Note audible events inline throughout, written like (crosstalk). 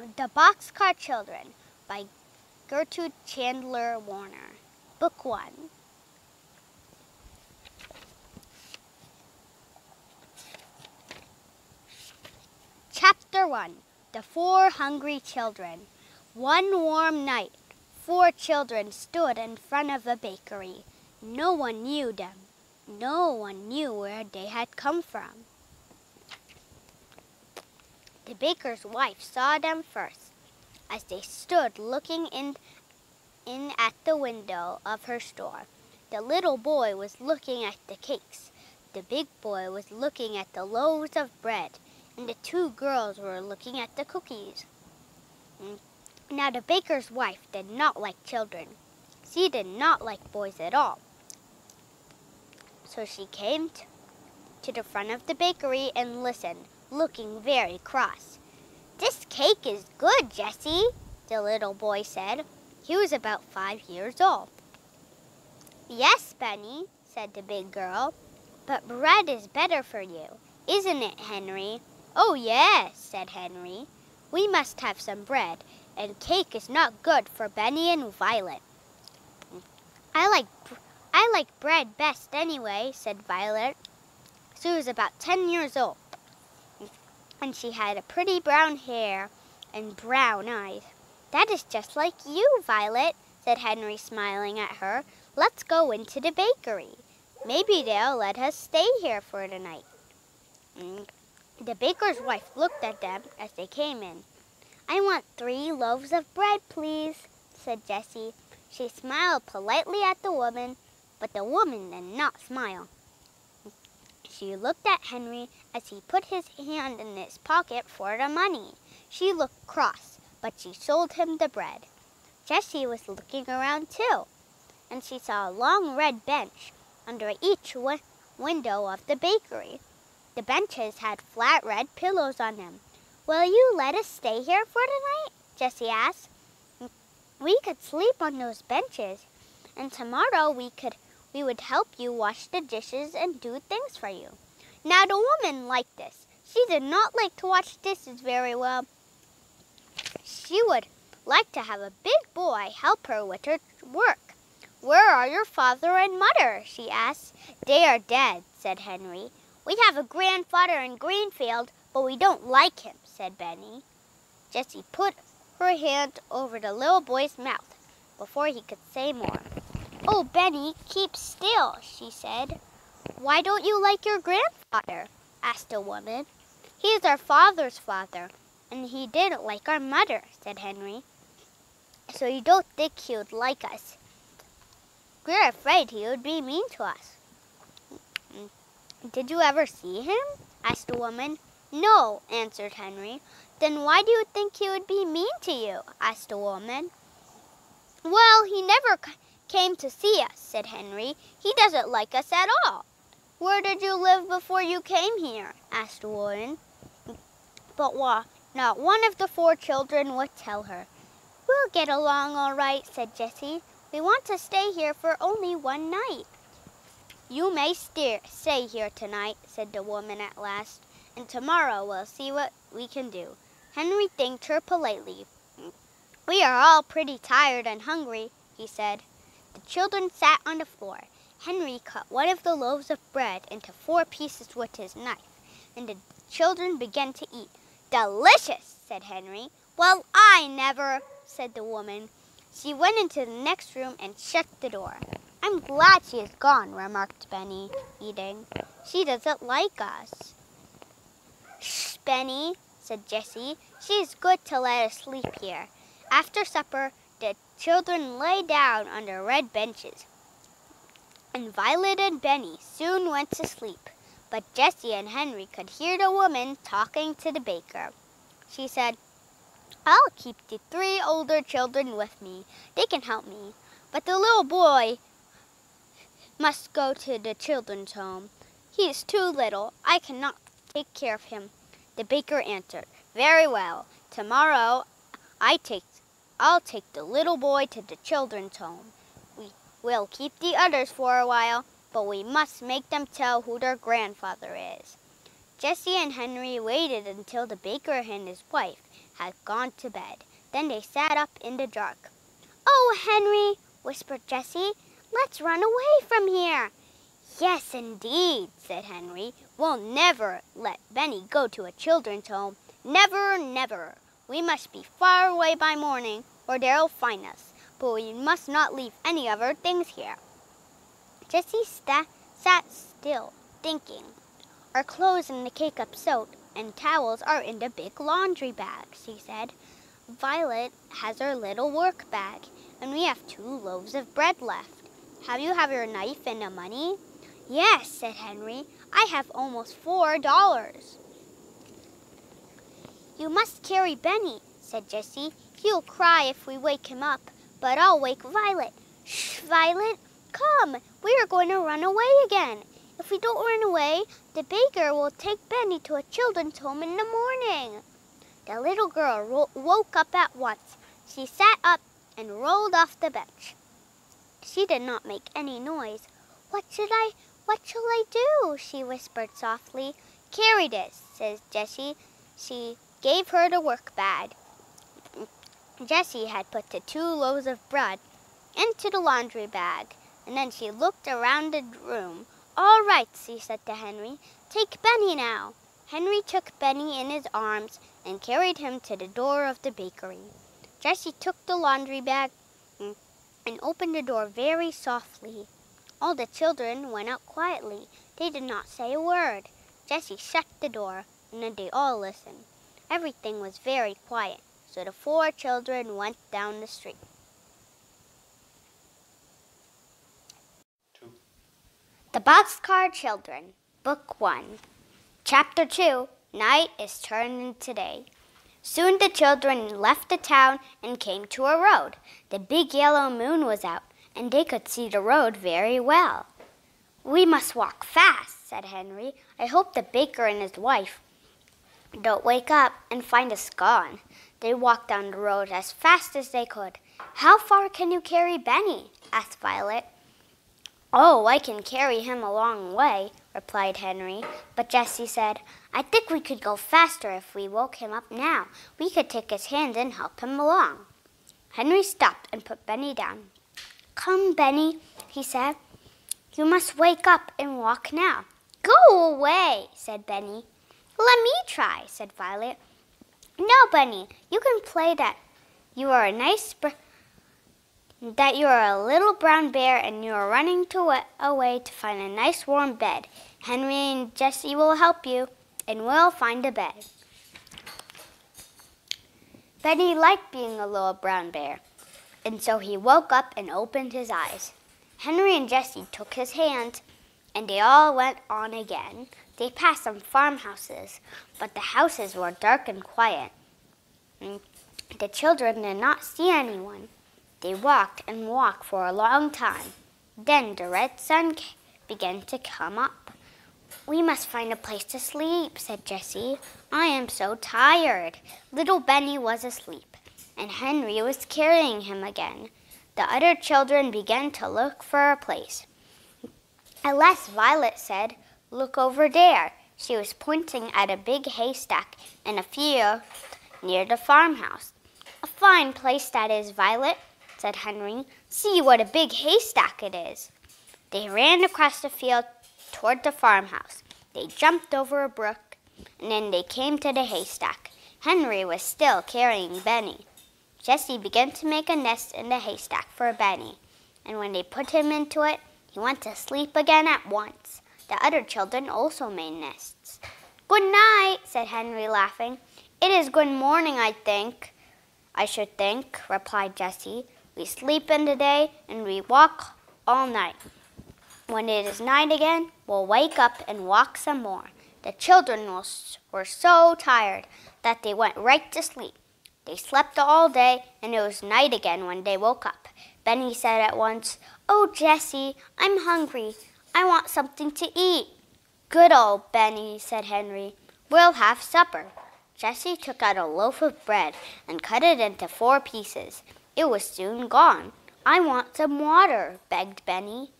The Boxcar Children by Gertrude Chandler Warner. Book 1. Chapter 1 The Four Hungry Children. One warm night, four children stood in front of a bakery. No one knew them. No one knew where they had come from. The baker's wife saw them first as they stood looking in, in at the window of her store. The little boy was looking at the cakes. The big boy was looking at the loaves of bread, and the two girls were looking at the cookies. Now, the baker's wife did not like children. She did not like boys at all. So she came to the front of the bakery and listened, looking very cross. This cake is good, Jessie, the little boy said. He was about five years old. Yes, Benny, said the big girl, but bread is better for you, isn't it, Henry? Oh, yes, said Henry. We must have some bread, and cake is not good for Benny and Violet. I like I like bread best anyway, said Violet. She was about ten years old, and she had a pretty brown hair and brown eyes. That is just like you, Violet, said Henry, smiling at her. Let's go into the bakery. Maybe they'll let us stay here for the night. Mm. The baker's wife looked at them as they came in. I want three loaves of bread, please, said Jessie. She smiled politely at the woman, but the woman did not smile. She looked at Henry as he put his hand in his pocket for the money. She looked cross, but she sold him the bread. Jessie was looking around too, and she saw a long red bench under each wi window of the bakery. The benches had flat red pillows on them. Will you let us stay here for tonight? Jessie asked. We could sleep on those benches, and tomorrow we could we would help you wash the dishes and do things for you. Now the woman liked this. She did not like to wash dishes very well. She would like to have a big boy help her with her work. Where are your father and mother? she asked. They are dead, said Henry. We have a grandfather in Greenfield, but we don't like him, said Benny. Jessie put her hand over the little boy's mouth before he could say more. Oh, Benny, keep still, she said. Why don't you like your grandfather? asked the woman. He is our father's father, and he didn't like our mother, said Henry. So you don't think he would like us? We're afraid he would be mean to us. Did you ever see him? asked the woman. No, answered Henry. Then why do you think he would be mean to you? asked the woman. Well, he never came to see us, said Henry. He doesn't like us at all. Where did you live before you came here? asked Warren. But why, not one of the four children would tell her. We'll get along all right, said Jessie. We want to stay here for only one night. You may steer, stay here tonight, said the woman at last, and tomorrow we'll see what we can do. Henry thanked her politely. We are all pretty tired and hungry, he said. Children sat on the floor. Henry cut one of the loaves of bread into four pieces with his knife, and the children began to eat. Delicious, said Henry. Well, I never, said the woman. She went into the next room and shut the door. I'm glad she is gone, remarked Benny, eating. She doesn't like us. Shh, Benny, said Jessie. She is good to let us sleep here. After supper, children lay down on red benches. And Violet and Benny soon went to sleep. But Jessie and Henry could hear the woman talking to the baker. She said, I'll keep the three older children with me. They can help me. But the little boy must go to the children's home. He is too little. I cannot take care of him. The baker answered, Very well. Tomorrow I take I'll take the little boy to the children's home. We will keep the others for a while, but we must make them tell who their grandfather is. Jessie and Henry waited until the baker and his wife had gone to bed. Then they sat up in the dark. Oh, Henry, whispered Jessie, let's run away from here. Yes, indeed, said Henry. We'll never let Benny go to a children's home. Never, never. We must be far away by morning, or they'll find us. But we must not leave any of our things here. Jessie sta- sat still, thinking. Our clothes and the cake up soaked, and towels are in the big laundry bag, she said. Violet has her little work bag, and we have two loaves of bread left. Have you have your knife and the money? Yes, said Henry. I have almost four dollars. You must carry Benny, said Jessie. He'll cry if we wake him up, but I'll wake Violet. Shh, Violet, come. We are going to run away again. If we don't run away, the baker will take Benny to a children's home in the morning. The little girl woke up at once. She sat up and rolled off the bench. She did not make any noise. What should I, what shall I do? she whispered softly. Carry this, says Jessie. She gave her the work bag. Jessie had put the two loaves of bread into the laundry bag, and then she looked around the room. All right, she said to Henry. Take Benny now. Henry took Benny in his arms and carried him to the door of the bakery. Jessie took the laundry bag mm, and opened the door very softly. All the children went out quietly. They did not say a word. Jessie shut the door, and then they all listened. Everything was very quiet, so the four children went down the street. The Boxcar Children, Book 1, Chapter 2 Night is turned into day. Soon the children left the town and came to a road. The big yellow moon was out, and they could see the road very well. We must walk fast, said Henry. I hope the baker and his wife don't wake up and find us gone. They walked down the road as fast as they could. How far can you carry Benny? asked Violet. Oh, I can carry him a long way, replied Henry. But Jessie said, I think we could go faster if we woke him up now. We could take his hand and help him along. Henry stopped and put Benny down. Come, Benny, he said. You must wake up and walk now. Go away, said Benny. Let me try, said Violet. No, Bunny, you can play that. You are a nice that you are a little brown bear and you are running to away to find a nice warm bed. Henry and Jessie will help you, and we'll find a bed. Benny liked being a little brown bear, and so he woke up and opened his eyes. Henry and Jessie took his hand, and they all went on again. They passed some farmhouses, but the houses were dark and quiet. The children did not see anyone. They walked and walked for a long time. Then the red sun began to come up. We must find a place to sleep, said Jessie. I am so tired. Little Benny was asleep, and Henry was carrying him again. The other children began to look for a place. At last Violet said, Look over there. She was pointing at a big haystack in a field near the farmhouse. A fine place that is, Violet, said Henry. See what a big haystack it is. They ran across the field toward the farmhouse. They jumped over a brook, and then they came to the haystack. Henry was still carrying Benny. Jessie began to make a nest in the haystack for Benny, and when they put him into it, he went to sleep again at once. The other children also made nests. Good night, said Henry, laughing. It is good morning, I think. I should think, replied Jessie. We sleep in the day and we walk all night. When it is night again, we'll wake up and walk some more. The children were so tired that they went right to sleep. They slept all day, and it was night again when they woke up. Benny said at once, Oh, Jessie, I'm hungry. I want something to eat. Good old Benny, said Henry. We'll have supper. Jessie took out a loaf of bread and cut it into four pieces. It was soon gone. I want some water, begged Benny.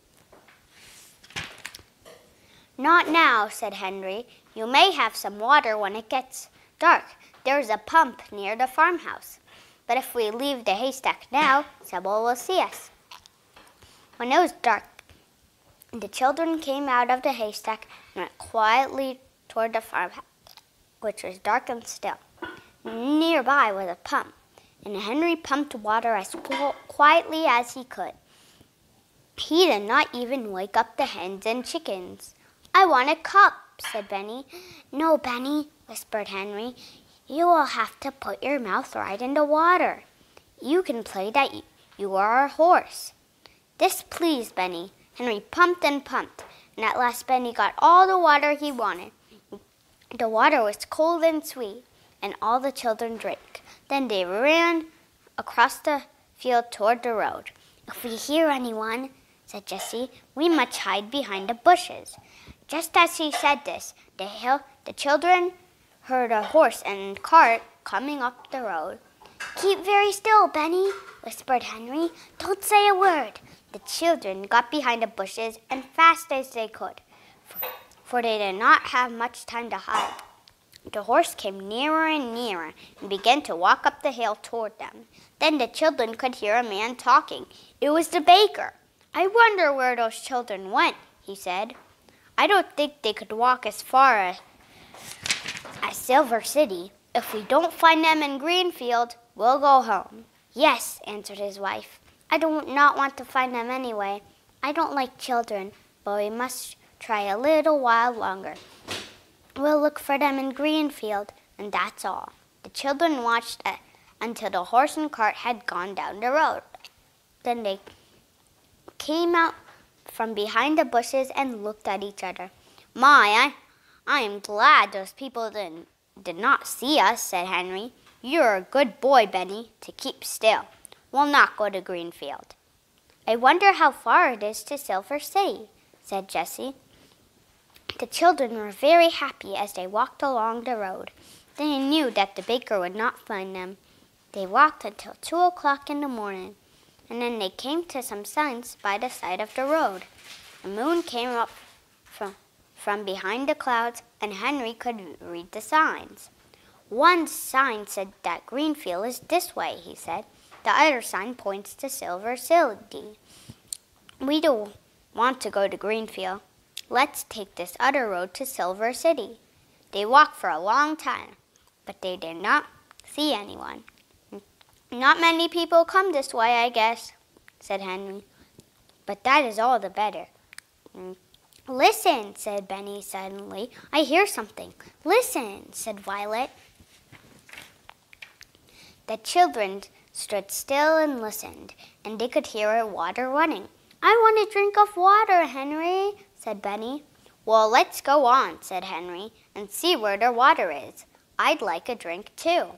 Not now, said Henry. You may have some water when it gets dark. There's a pump near the farmhouse. But if we leave the haystack now, Sybil will see us. When it was dark, the children came out of the haystack and went quietly toward the farmhouse, which was dark and still. Nearby was a pump, and Henry pumped water as quietly as he could. He did not even wake up the hens and chickens. I want a cup, said Benny. No, Benny, whispered Henry. You will have to put your mouth right in the water. You can play that you are a horse. This pleased Benny. Henry pumped and pumped, and at last Benny got all the water he wanted. The water was cold and sweet, and all the children drank. Then they ran across the field toward the road. If we hear anyone, said Jessie, we must hide behind the bushes. Just as he said this, the hill, the children heard a horse and cart coming up the road. Keep very still, Benny, whispered Henry. Don't say a word. The children got behind the bushes as fast as they could, for, for they did not have much time to hide. The horse came nearer and nearer and began to walk up the hill toward them. Then the children could hear a man talking. It was the baker. I wonder where those children went, he said. I don't think they could walk as far as, as Silver City. If we don't find them in Greenfield, we'll go home. Yes, answered his wife. I do not want to find them anyway. I don't like children, but we must try a little while longer. We'll look for them in Greenfield, and that's all. The children watched until the horse and cart had gone down the road. Then they came out from behind the bushes and looked at each other. My, I, I am glad those people didn't, did not see us, said Henry. You're a good boy, Benny, to keep still. We'll not go to Greenfield. I wonder how far it is to Silver City, said Jessie. The children were very happy as they walked along the road. They knew that the baker would not find them. They walked until two o'clock in the morning and then they came to some signs by the side of the road. The moon came up from, from behind the clouds, and Henry could read the signs. One sign said that Greenfield is this way, he said. The other sign points to Silver City. We don't want to go to Greenfield. Let's take this other road to Silver City. They walked for a long time, but they did not see anyone. Not many people come this way, I guess, said Henry. But that is all the better. Listen, said Benny suddenly. I hear something. Listen, said Violet. The children stood still and listened, and they could hear water running. I want a drink of water, Henry, said Benny. Well, let's go on, said Henry, and see where the water is. I'd like a drink too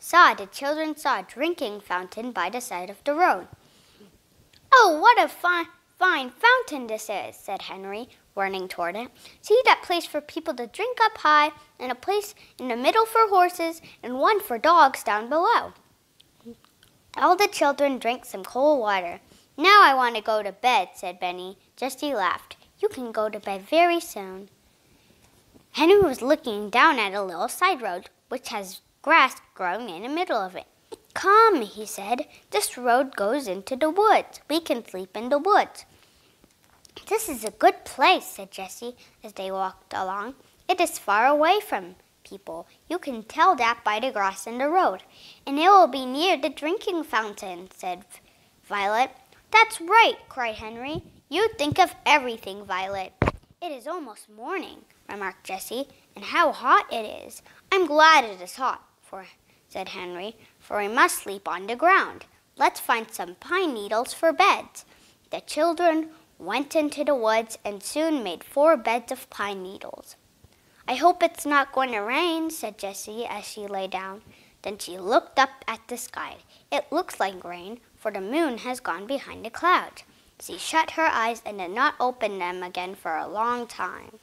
saw the children saw a drinking fountain by the side of the road. Oh, what a fine, fine fountain this is, said Henry, running toward it. See that place for people to drink up high, and a place in the middle for horses, and one for dogs down below. All the children drank some cold water. Now I want to go to bed, said Benny. Jessie laughed. You can go to bed very soon. Henry was looking down at a little side road, which has grass growing in the middle of it. Come, he said. This road goes into the woods. We can sleep in the woods. This is a good place, said Jessie as they walked along. It is far away from people. You can tell that by the grass in the road. And it will be near the drinking fountain, said Violet. That's right, cried Henry. You think of everything, Violet. It is almost morning, remarked Jessie, and how hot it is. I'm glad it is hot for, said Henry, for we must sleep on the ground. Let's find some pine needles for beds. The children went into the woods and soon made four beds of pine needles. I hope it's not going to rain, said Jessie as she lay down. Then she looked up at the sky. It looks like rain, for the moon has gone behind the clouds. She shut her eyes and did not open them again for a long time.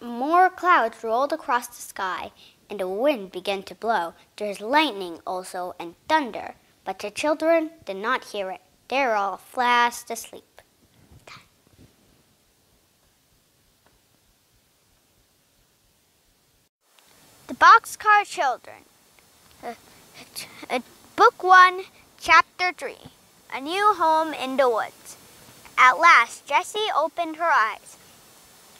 More clouds rolled across the sky, and the wind began to blow. There's lightning also and thunder, but the children did not hear it. They're all fast asleep. The Boxcar Children. Book 1, Chapter 3 A New Home in the Woods. At last, Jessie opened her eyes.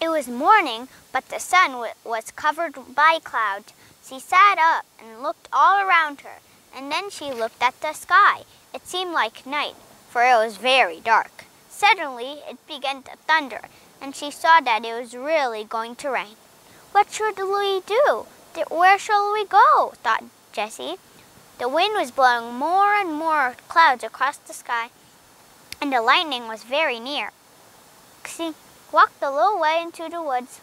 It was morning, but the sun was covered by clouds. She sat up and looked all around her, and then she looked at the sky. It seemed like night, for it was very dark. Suddenly, it began to thunder, and she saw that it was really going to rain. What should we do? Where shall we go? thought Jessie. The wind was blowing more and more clouds across the sky, and the lightning was very near. She walked a little way into the woods,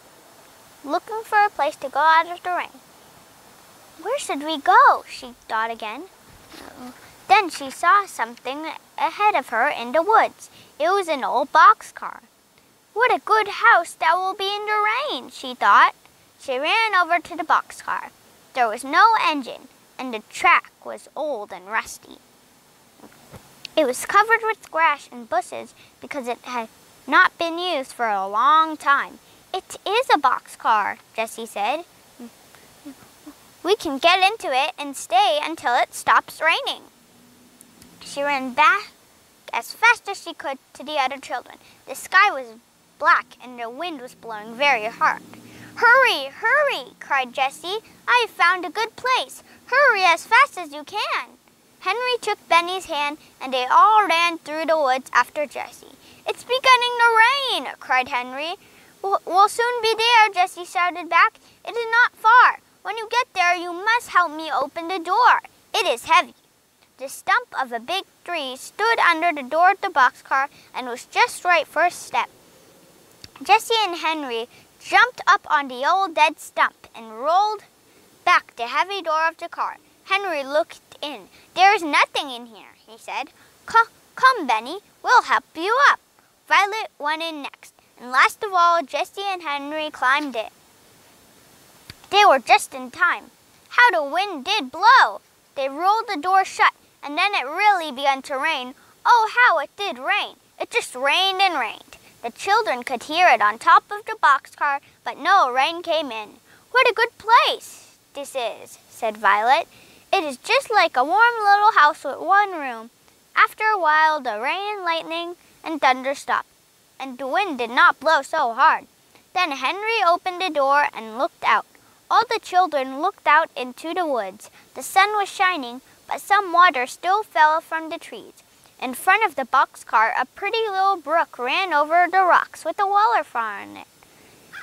looking for a place to go out of the rain. Where should we go? she thought again. Then she saw something ahead of her in the woods. It was an old boxcar. What a good house that will be in the rain, she thought. She ran over to the boxcar. There was no engine, and the track was old and rusty. It was covered with grass and bushes because it had not been used for a long time. It is a boxcar, Jessie said. We can get into it and stay until it stops raining. She ran back as fast as she could to the other children. The sky was black and the wind was blowing very hard. Hurry, hurry, cried Jessie. I have found a good place. Hurry as fast as you can. Henry took Benny's hand and they all ran through the woods after Jessie. It's beginning to rain, cried Henry. We'll, soon be there, Jessie shouted back. It is not far. When you get there, you must help me open the door. It is heavy. The stump of a big tree stood under the door of the boxcar and was just right for a step. Jessie and Henry jumped up on the old dead stump and rolled back the heavy door of the car. Henry looked in. There is nothing in here, he said. Come, come, Benny, we'll help you up. Violet went in next, and last of all, Jessie and Henry climbed it. They were just in time. How the wind did blow! They rolled the door shut, and then it really began to rain. Oh, how it did rain! It just rained and rained. The children could hear it on top of the boxcar, but no rain came in. What a good place this is, said Violet. It is just like a warm little house with one room. After a while, the rain and lightning and thunder stopped, and the wind did not blow so hard. Then Henry opened the door and looked out. All the children looked out into the woods. The sun was shining, but some water still fell from the trees. In front of the boxcar, a pretty little brook ran over the rocks with a waterfall in it.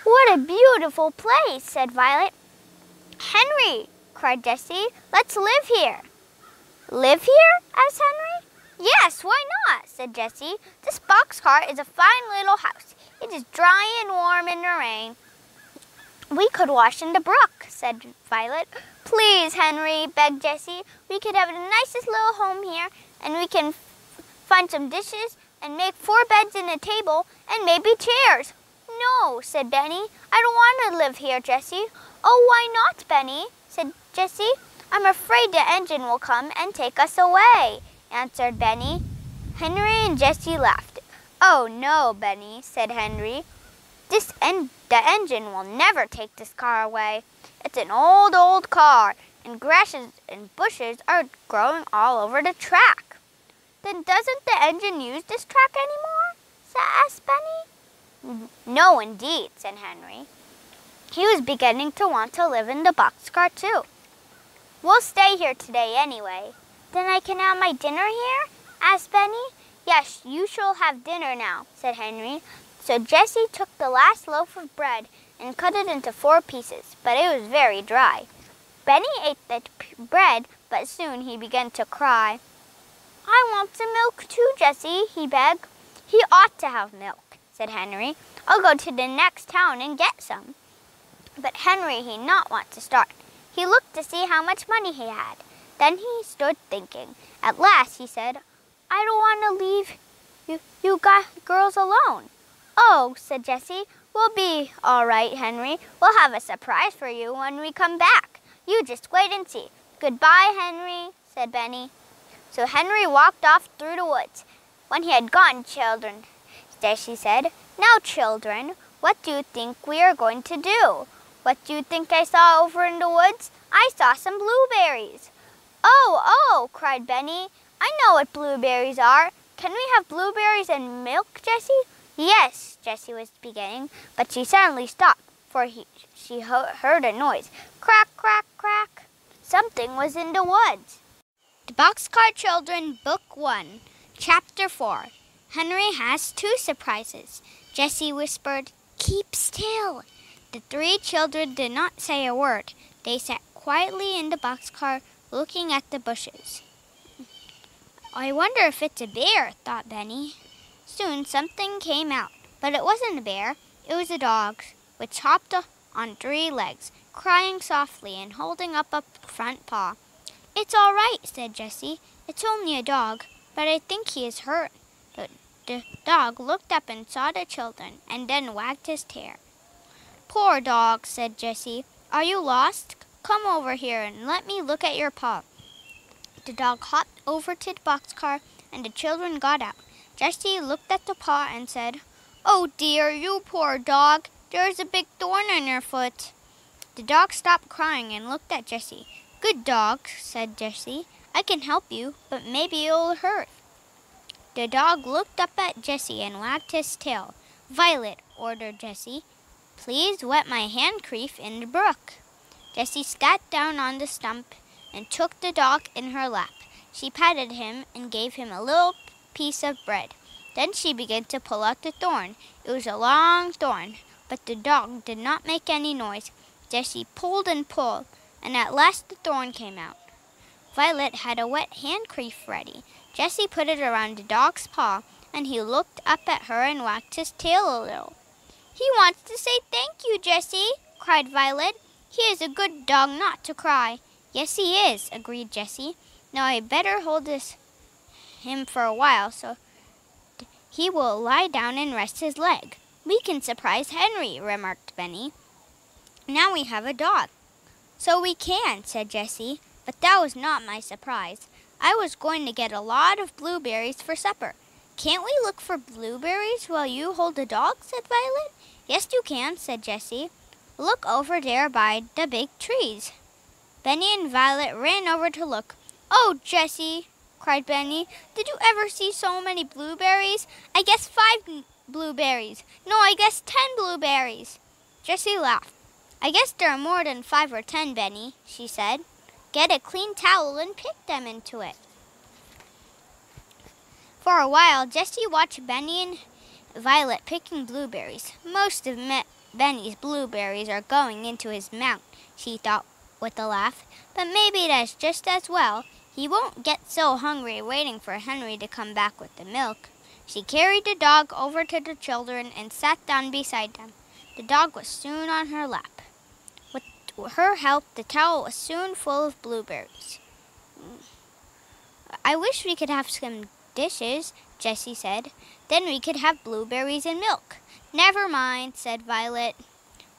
What a beautiful place, said Violet. Henry, cried Jessie, let's live here. Live here? asked Henry. Yes, why not? said Jessie. This boxcar is a fine little house. It is dry and warm in the rain. We could wash in the brook, said Violet. Please, Henry, begged Jessie. We could have the nicest little home here, and we can find some dishes, and make four beds and a table, and maybe chairs. No, said Benny. I don't want to live here, Jessie. Oh, why not, Benny? said Jessie. I'm afraid the engine will come and take us away, answered Benny. Henry and Jessie laughed. Oh, no, Benny, said Henry. This en the engine will never take this car away. It's an old, old car, and grasses and bushes are growing all over the track. Then doesn't the engine use this track anymore? asked Benny. No, indeed, said Henry. He was beginning to want to live in the boxcar too. We'll stay here today anyway. Then I can have my dinner here? asked Benny. Yes, you shall have dinner now, said Henry. So Jessie took the last loaf of bread and cut it into four pieces, but it was very dry. Benny ate the bread, but soon he began to cry. I want some milk too, Jessie, he begged. He ought to have milk, said Henry. I'll go to the next town and get some. But Henry he not want to start. He looked to see how much money he had. Then he stood thinking. At last he said, I don't want to leave you, you girls alone. Oh, said Jessie, we'll be all right, Henry. We'll have a surprise for you when we come back. You just wait and see. Goodbye, Henry, said Benny. So Henry walked off through the woods. When he had gone, children, Jessie said, Now, children, what do you think we are going to do? What do you think I saw over in the woods? I saw some blueberries. Oh, oh, cried Benny. I know what blueberries are. Can we have blueberries and milk, Jessie? Yes, Jessie was beginning, but she suddenly stopped, for he, she heard a noise. Crack, crack, crack. Something was in the woods. The Boxcar Children, Book 1, Chapter 4. Henry has two surprises. Jessie whispered, Keep still. The three children did not say a word. They sat quietly in the boxcar, looking at the bushes. I wonder if it's a bear, thought Benny. Soon something came out, but it wasn't a bear. It was a dog, which hopped on three legs, crying softly and holding up a front paw. It's all right, said Jessie. It's only a dog, but I think he is hurt. The, the dog looked up and saw the children, and then wagged his tail. Poor dog, said Jessie. Are you lost? Come over here and let me look at your paw. The dog hopped over to the boxcar, and the children got out. Jessie looked at the paw and said, Oh dear, you poor dog. There's a big thorn in your foot. The dog stopped crying and looked at Jessie. Good dog, said Jessie. I can help you, but maybe it'll hurt. The dog looked up at Jessie and wagged his tail. Violet, ordered Jessie, please wet my handkerchief in the brook. Jessie sat down on the stump and took the dog in her lap. She patted him and gave him a little piece of bread. Then she began to pull out the thorn. It was a long thorn, but the dog did not make any noise. Jessie pulled and pulled, and at last the thorn came out. Violet had a wet handkerchief ready. Jessie put it around the dog's paw, and he looked up at her and wagged his tail a little. He wants to say thank you, Jessie, cried Violet. He is a good dog not to cry. Yes, he is, agreed Jessie. Now I better hold this him for a while so he will lie down and rest his leg. We can surprise Henry, remarked Benny. Now we have a dog. So we can, said Jessie, but that was not my surprise. I was going to get a lot of blueberries for supper. Can't we look for blueberries while you hold the dog? said Violet. Yes, you can, said Jessie. Look over there by the big trees. Benny and Violet ran over to look. Oh, Jessie, cried Benny, did you ever see so many blueberries? I guess five blueberries. No, I guess ten blueberries. Jessie laughed. I guess there are more than five or ten, Benny, she said. Get a clean towel and pick them into it. For a while, Jessie watched Benny and Violet picking blueberries. Most of Benny's blueberries are going into his mouth, she thought with a laugh. But maybe that's just as well. He won't get so hungry waiting for Henry to come back with the milk. She carried the dog over to the children and sat down beside them. The dog was soon on her lap. Her help, the towel was soon full of blueberries. I wish we could have some dishes, Jessie said. Then we could have blueberries and milk. Never mind, said Violet.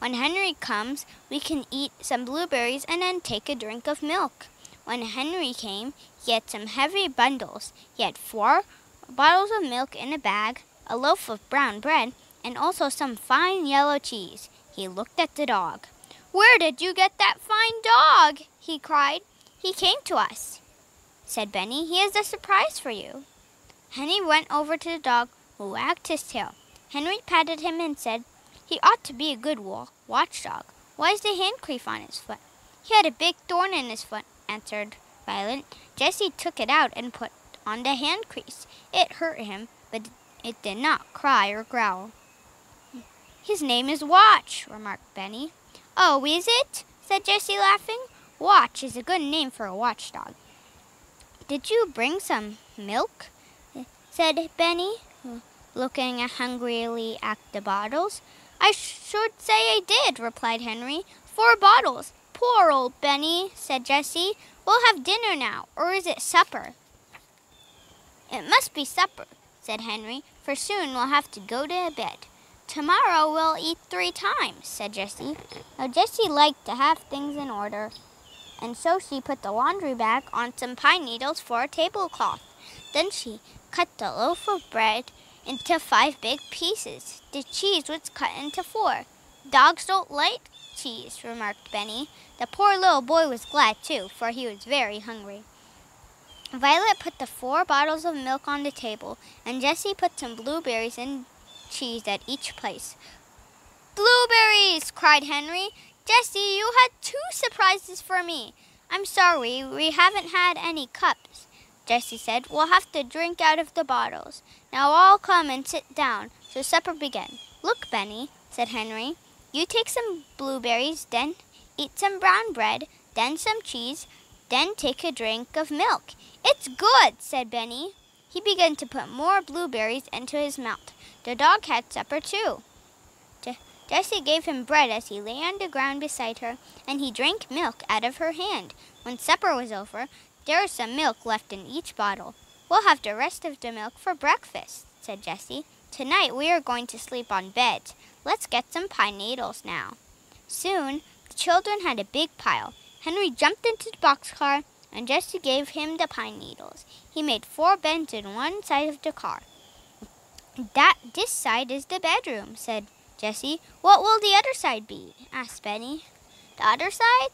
When Henry comes, we can eat some blueberries and then take a drink of milk. When Henry came, he had some heavy bundles. He had four bottles of milk in a bag, a loaf of brown bread, and also some fine yellow cheese. He looked at the dog. Where did you get that fine dog? he cried. He came to us, said Benny. He has a surprise for you. Henry went over to the dog, who wagged his tail. Henry patted him and said, He ought to be a good watchdog. Why is the handkerchief on his foot? He had a big thorn in his foot, answered Violet. Jessie took it out and put on the handkerchief. It hurt him, but it did not cry or growl. His name is Watch, remarked Benny. Oh, is it? said Jessie, laughing. Watch is a good name for a watchdog. Did you bring some milk? said Benny looking hungrily at the bottles. I should say I did, replied Henry. Four bottles. Poor old Benny, said Jessie. We'll have dinner now, or is it supper? It must be supper, said Henry, for soon we'll have to go to bed. Tomorrow we'll eat three times, said Jessie. Now Jessie liked to have things in order, and so she put the laundry bag on some pine needles for a tablecloth. Then she cut the loaf of bread into five big pieces. The cheese was cut into four. Dogs don't like cheese, remarked Benny. The poor little boy was glad too, for he was very hungry. Violet put the four bottles of milk on the table, and Jessie put some blueberries and cheese at each place. Blueberries! cried Henry. Jessie, you had two surprises for me. I'm sorry, we haven't had any cups, Jessie said. We'll have to drink out of the bottles. Now all come and sit down. So supper began. Look, Benny, said Henry. You take some blueberries, then eat some brown bread, then some cheese, then take a drink of milk. It's good, said Benny. He began to put more blueberries into his mouth. The dog had supper too. Jessie gave him bread as he lay on the ground beside her, and he drank milk out of her hand. When supper was over, there was some milk left in each bottle. We'll have the rest of the milk for breakfast, said Jessie. Tonight we are going to sleep on beds. Let's get some pine needles now. Soon the children had a big pile. Henry jumped into the boxcar, and Jessie gave him the pine needles. He made four beds in one side of the car. That this side is the bedroom, said Jessie. What will the other side be? asked Benny. The other side?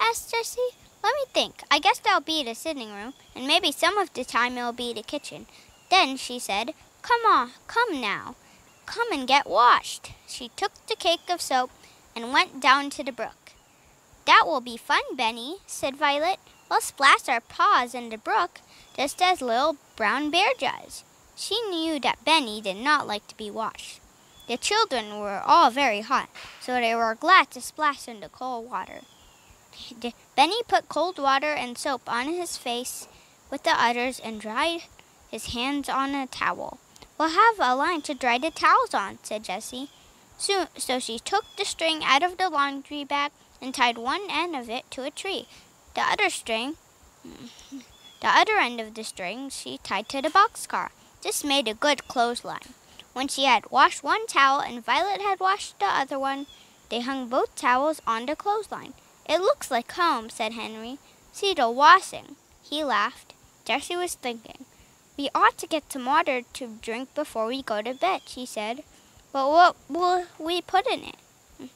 asked Jessie. Let me think. I guess that'll be the sitting room, and maybe some of the time it'll be the kitchen. Then she said, Come on, come now. Come and get washed. She took the cake of soap and went down to the brook. That will be fun, Benny, said Violet. We'll splash our paws in the brook, just as little brown bear does. She knew that Benny did not like to be washed. The children were all very hot, so they were glad to splash in the cold water. (laughs) Benny put cold water and soap on his face with the others and dried his hands on a towel. We'll have a line to dry the towels on, said Jessie. So, so she took the string out of the laundry bag and tied one end of it to a tree. The other string, (laughs) the other end of the string, she tied to the boxcar. This made a good clothesline. When she had washed one towel and Violet had washed the other one, they hung both towels on the clothesline. It looks like home, said Henry. See the washing. He laughed. Jessie was thinking. We ought to get some water to drink before we go to bed, she said. But what will we put in it?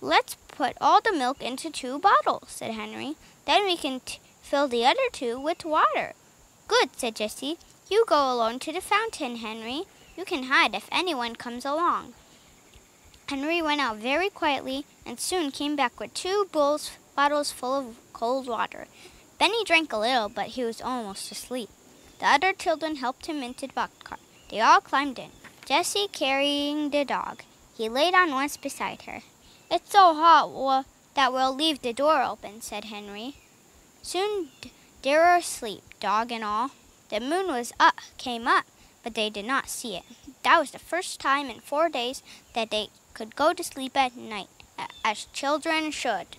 Let's put all the milk into two bottles, said Henry. Then we can fill the other two with water. Good, said Jessie. You go alone to the fountain, Henry. You can hide if anyone comes along. Henry went out very quietly and soon came back with two bowls, bottles full of cold water. Benny drank a little, but he was almost asleep. The other children helped him into the boxcar. They all climbed in, Jessie carrying the dog. He laid on once beside her. It's so hot that we'll leave the door open, said Henry. Soon they were asleep, dog and all. The moon was up, came up, but they did not see it. That was the first time in four days that they could go to sleep at night, as children should.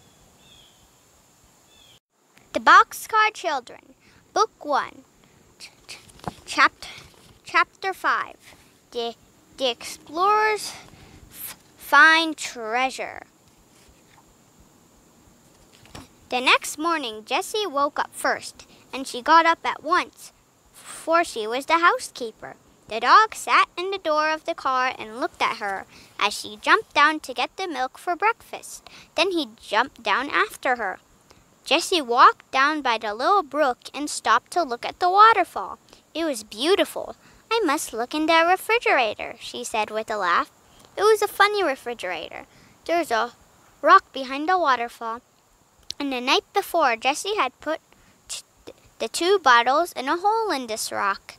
The Boxcar Children, Book 1, Chapter, chapter 5 the, the Explorers Find Treasure. The next morning, Jessie woke up first, and she got up at once for she was the housekeeper. The dog sat in the door of the car and looked at her as she jumped down to get the milk for breakfast. Then he jumped down after her. Jessie walked down by the little brook and stopped to look at the waterfall. It was beautiful. I must look in the refrigerator, she said with a laugh. It was a funny refrigerator. There was a rock behind the waterfall, and the night before Jessie had put the two bottles in a hole in this rock.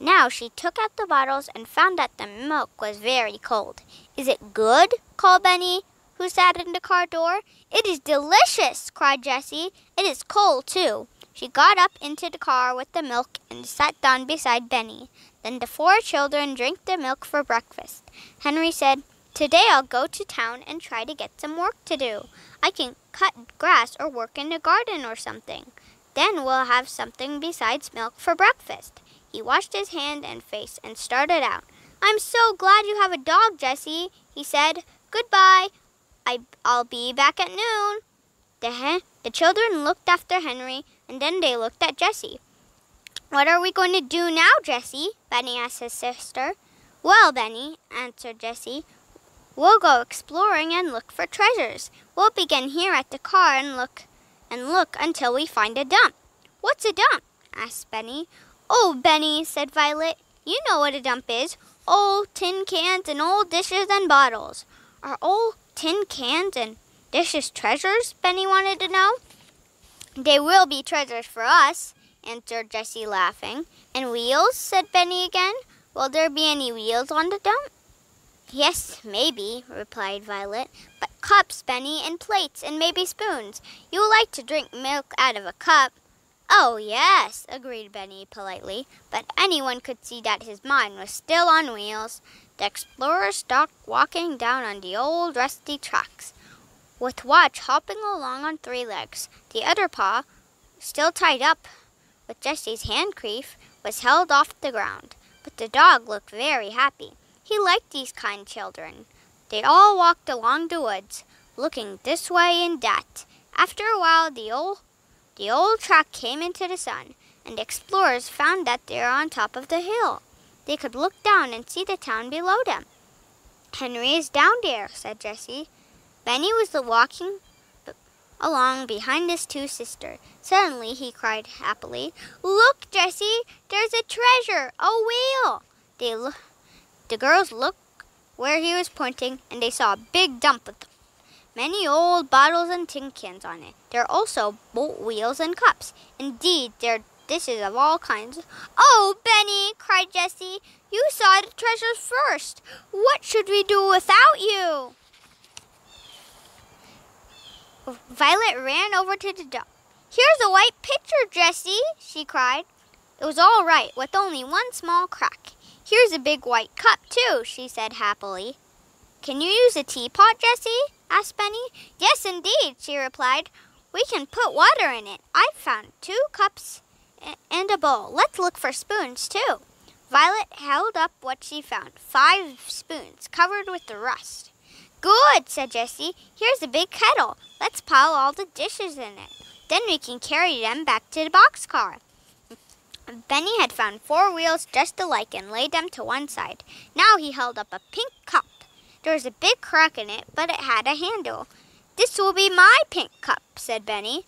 Now she took out the bottles and found that the milk was very cold. Is it good? called Benny, who sat in the car door. It is delicious, cried Jessie. It is cold, too. She got up into the car with the milk and sat down beside Benny. Then the four children drank the milk for breakfast. Henry said, Today I'll go to town and try to get some work to do. I can cut grass or work in the garden or something. Then we'll have something besides milk for breakfast. He washed his hand and face and started out. I'm so glad you have a dog, Jessie, he said. Goodbye. I, I'll be back at noon. The, the children looked after Henry, and then they looked at Jessie. What are we going to do now, Jessie? Benny asked his sister. Well, Benny, answered Jessie, We'll go exploring and look for treasures. We'll begin here at the car and look and look until we find a dump. What's a dump? asked Benny. Oh, Benny, said Violet, you know what a dump is. Old tin cans and old dishes and bottles. Are old tin cans and dishes treasures? Benny wanted to know. They will be treasures for us, answered Jessie, laughing. And wheels? said Benny again. Will there be any wheels on the dump? Yes, maybe, replied Violet. But cups, Benny, and plates, and maybe spoons. You like to drink milk out of a cup. Oh, yes, agreed Benny politely, but anyone could see that his mind was still on wheels. The explorer stopped walking down on the old rusty tracks, with Watch hopping along on three legs. The other paw, still tied up with Jessie's handkerchief, was held off the ground. But the dog looked very happy. He liked these kind children. They all walked along the woods, looking this way and that. After a while, the old, the old track came into the sun, and the explorers found that they were on top of the hill. They could look down and see the town below them. Henry is down there, said Jessie. Benny was walking along behind his two sisters. Suddenly he cried happily, Look, Jessie, there's a treasure, a wheel. They the girls looked where he was pointing, and they saw a big dump with many old bottles and tin cans on it. There are also boat wheels and cups. Indeed, there are dishes of all kinds. Oh, Benny, cried Jessie, you saw the treasures first. What should we do without you? Violet ran over to the dump. Here's a white pitcher, Jessie, she cried. It was all right, with only one small crack. Here's a big white cup, too, she said happily. Can you use a teapot, Jessie? asked Benny. Yes, indeed, she replied. We can put water in it. I've found two cups and a bowl. Let's look for spoons, too. Violet held up what she found five spoons covered with the rust. Good, said Jessie. Here's a big kettle. Let's pile all the dishes in it. Then we can carry them back to the boxcar. Benny had found four wheels just alike and laid them to one side. Now he held up a pink cup. There was a big crack in it, but it had a handle. This will be my pink cup, said Benny.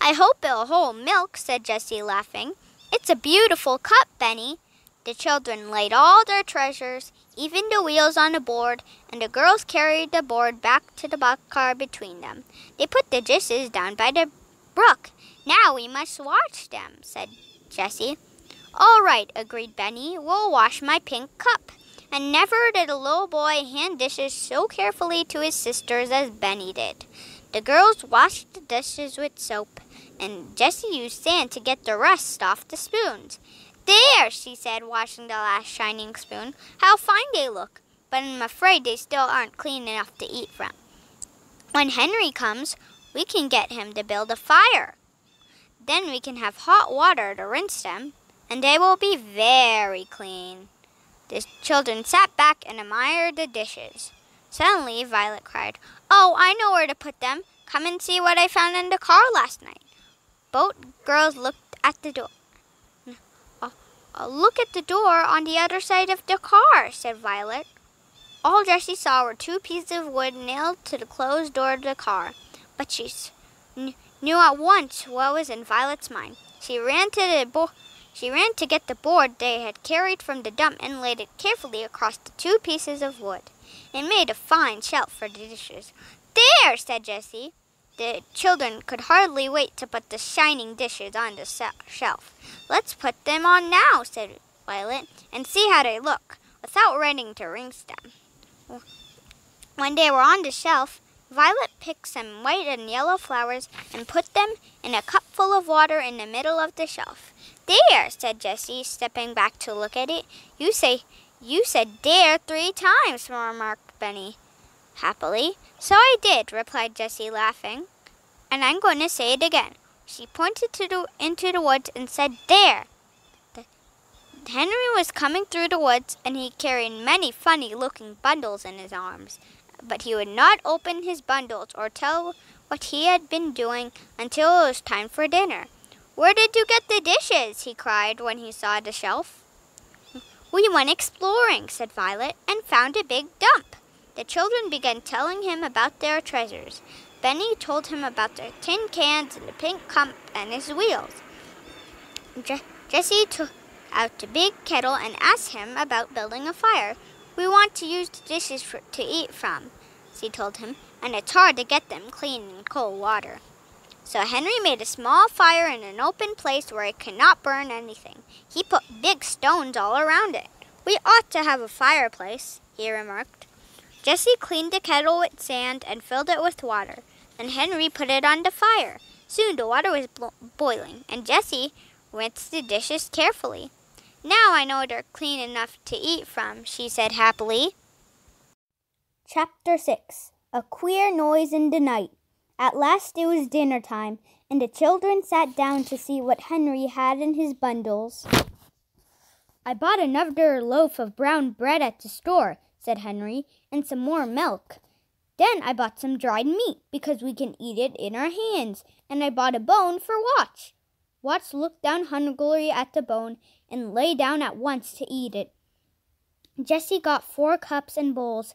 I hope it'll hold milk, said Jessie, laughing. It's a beautiful cup, Benny. The children laid all their treasures, even the wheels on the board, and the girls carried the board back to the car between them. They put the dishes down by the brook now we must wash them, said Jessie. All right, agreed Benny. We'll wash my pink cup. And never did a little boy hand dishes so carefully to his sisters as Benny did. The girls washed the dishes with soap, and Jessie used sand to get the rust off the spoons. There, she said, washing the last shining spoon. How fine they look, but I'm afraid they still aren't clean enough to eat from. When Henry comes, we can get him to build a fire. Then we can have hot water to rinse them, and they will be very clean. The children sat back and admired the dishes. Suddenly, Violet cried, Oh, I know where to put them. Come and see what I found in the car last night. Both girls looked at the door. Uh, uh, look at the door on the other side of the car, said Violet. All Jessie saw were two pieces of wood nailed to the closed door of the car, but she knew at once what was in Violet's mind. She ran to the bo- she ran to get the board they had carried from the dump and laid it carefully across the two pieces of wood. It made a fine shelf for the dishes. There, said Jessie. The children could hardly wait to put the shining dishes on the shelf. Let's put them on now, said Violet, and see how they look, without running to rinse them. When they were on the shelf, Violet picked some white and yellow flowers and put them in a cup full of water in the middle of the shelf. There, said Jessie, stepping back to look at it. You say you said there three times, remarked Benny happily. So I did, replied Jessie, laughing. And I'm going to say it again. She pointed to the, into the woods and said, There! The, Henry was coming through the woods, and he carried many funny looking bundles in his arms but he would not open his bundles or tell what he had been doing until it was time for dinner. Where did you get the dishes? he cried when he saw the shelf. We went exploring, said Violet, and found a big dump. The children began telling him about their treasures. Benny told him about the tin cans and the pink cup and his wheels. Je- Jessie took out the big kettle and asked him about building a fire. We want to use the dishes for, to eat from, she told him, and it's hard to get them clean in cold water. So Henry made a small fire in an open place where it could not burn anything. He put big stones all around it. We ought to have a fireplace, he remarked. Jessie cleaned the kettle with sand and filled it with water. Then Henry put it on the fire. Soon the water was boiling, and Jessie rinsed the dishes carefully. Now I know they're clean enough to eat from, she said happily. Chapter 6 A Queer Noise in the Night at last it was dinner time, and the children sat down to see what Henry had in his bundles. I bought another loaf of brown bread at the store, said Henry, and some more milk. Then I bought some dried meat because we can eat it in our hands, and I bought a bone for Watch. Watch looked down hungrily at the bone and lay down at once to eat it. Jessie got four cups and bowls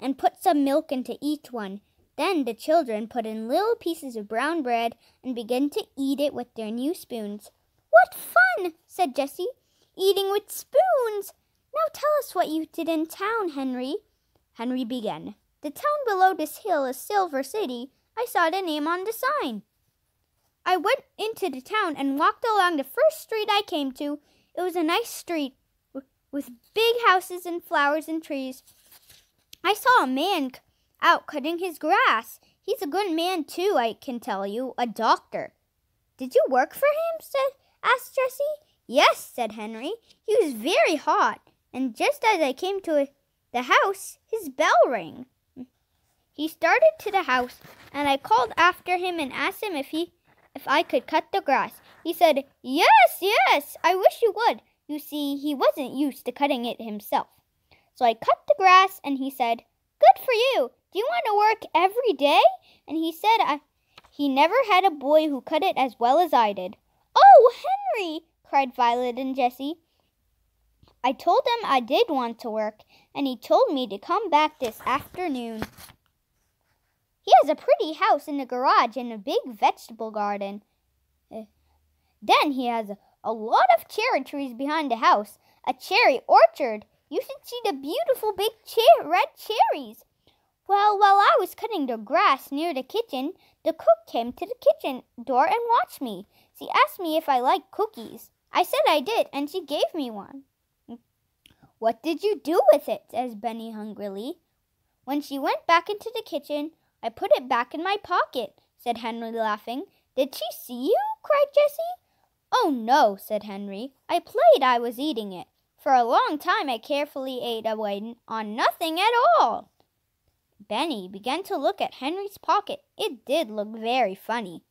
and put some milk into each one. Then the children put in little pieces of brown bread and began to eat it with their new spoons. What fun! said Jessie. Eating with spoons! Now tell us what you did in town, Henry. Henry began. The town below this hill is Silver City. I saw the name on the sign. I went into the town and walked along the first street I came to. It was a nice street with big houses and flowers and trees. I saw a man out cutting his grass. He's a good man, too, I can tell you, a doctor. Did you work for him? said asked Jessie. Yes, said Henry. He was very hot, and just as I came to the house, his bell rang. He started to the house, and I called after him and asked him if he if I could cut the grass. He said, "Yes, yes, I wish you would." You see, he wasn't used to cutting it himself. So I cut the grass, and he said, "Good for you. Do you want to work every day? And he said I, he never had a boy who cut it as well as I did. Oh, Henry! cried Violet and Jessie. I told him I did want to work, and he told me to come back this afternoon. He has a pretty house in the garage and a big vegetable garden. Then he has a, lot of cherry trees behind the house, a cherry orchard. You should see the beautiful big cher- red cherries. Well, while I was cutting the grass near the kitchen, the cook came to the kitchen door and watched me. She asked me if I liked cookies. I said I did, and she gave me one. What did you do with it? asked Benny hungrily. When she went back into the kitchen, I put it back in my pocket, said Henry, laughing. Did she see you? cried Jessie. Oh, no, said Henry. I played I was eating it. For a long time I carefully ate away on nothing at all. Benny began to look at Henry's pocket. It did look very funny.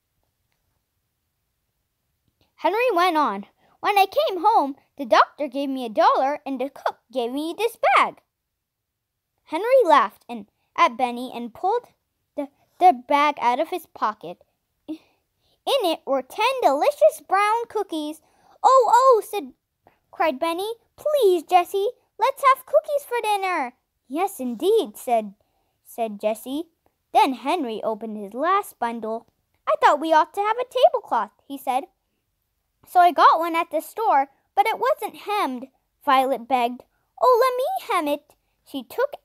Henry went on. When I came home, the doctor gave me a dollar and the cook gave me this bag. Henry laughed and, at Benny and pulled the, the bag out of his pocket. In it were ten delicious brown cookies. Oh, oh, said, cried Benny. Please, Jessie, let's have cookies for dinner. Yes, indeed, said said Jessie. Then Henry opened his last bundle. I thought we ought to have a tablecloth, he said. So I got one at the store, but it wasn't hemmed, Violet begged. Oh, let me hem it. She took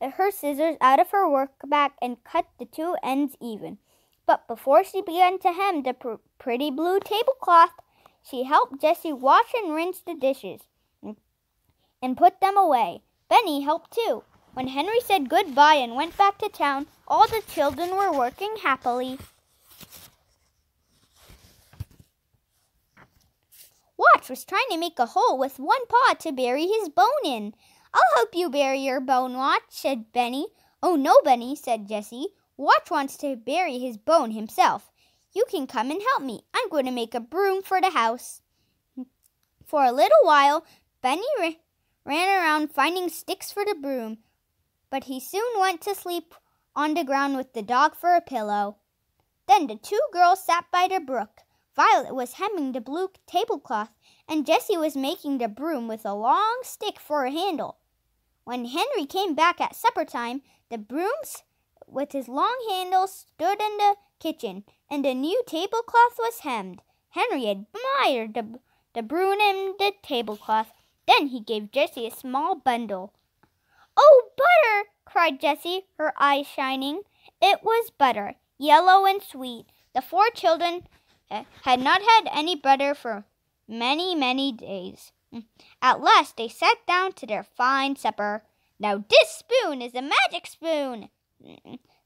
her scissors out of her work bag and cut the two ends even. But before she began to hem the pr- pretty blue tablecloth, she helped Jessie wash and rinse the dishes mm, and put them away. Benny helped too. When Henry said goodbye and went back to town, all the children were working happily. Watch was trying to make a hole with one paw to bury his bone in. I'll help you bury your bone, Watch, said Benny. Oh, no, Benny, said Jessie. Watch wants to bury his bone himself. You can come and help me. I'm going to make a broom for the house. For a little while, Benny ra- ran around finding sticks for the broom but he soon went to sleep on the ground with the dog for a pillow. Then the two girls sat by the brook. Violet was hemming the blue tablecloth, and Jessie was making the broom with a long stick for a handle. When Henry came back at supper time, the brooms with his long handle stood in the kitchen, and the new tablecloth was hemmed. Henry admired the, the broom and the tablecloth. Then he gave Jessie a small bundle. Oh, butter! cried Jessie, her eyes shining. It was butter, yellow and sweet. The four children eh, had not had any butter for many, many days. At last they sat down to their fine supper. Now this spoon is a magic spoon,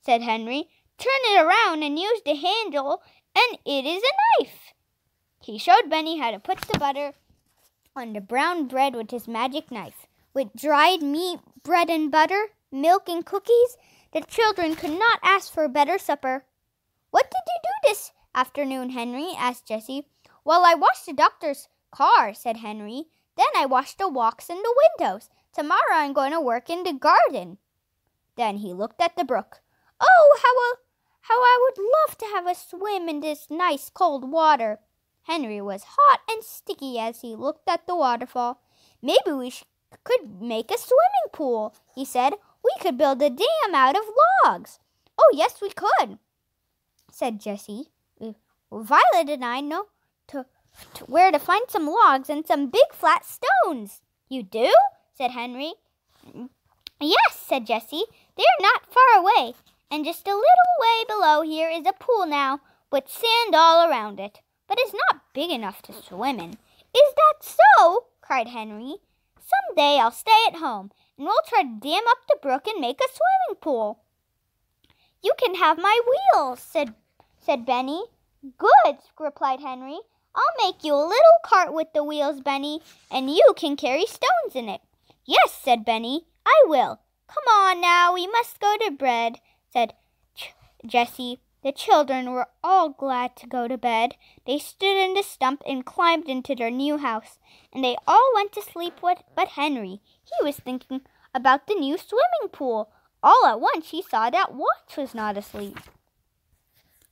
said Henry. Turn it around and use the handle, and it is a knife. He showed Benny how to put the butter on the brown bread with his magic knife. With dried meat, bread and butter, milk and cookies, the children could not ask for a better supper. What did you do this afternoon, Henry? asked Jessie. Well, I washed the doctor's car, said Henry. Then I washed the walks and the windows. Tomorrow I'm going to work in the garden. Then he looked at the brook. Oh, how, a, how I would love to have a swim in this nice cold water. Henry was hot and sticky as he looked at the waterfall. Maybe we could make a swimming pool, he said. We could build a dam out of logs. Oh, yes, we could, said Jessie. Uh, Violet and I know to, to where to find some logs and some big flat stones. You do? said Henry. Yes, said Jessie. They are not far away, and just a little way below here is a pool now, with sand all around it. But it's not big enough to swim in. Is that so? cried Henry. Some day I'll stay at home, and we'll try to dam up the brook and make a swimming pool. You can have my wheels, said, said Benny. Good, replied Henry. I'll make you a little cart with the wheels, Benny, and you can carry stones in it. Yes, said Benny, I will. Come on now, we must go to bed, said Ch- Jessie. The children were all glad to go to bed. They stood in the stump and climbed into their new house, and they all went to sleep with, but Henry. He was thinking about the new swimming pool. All at once he saw that Watch was not asleep.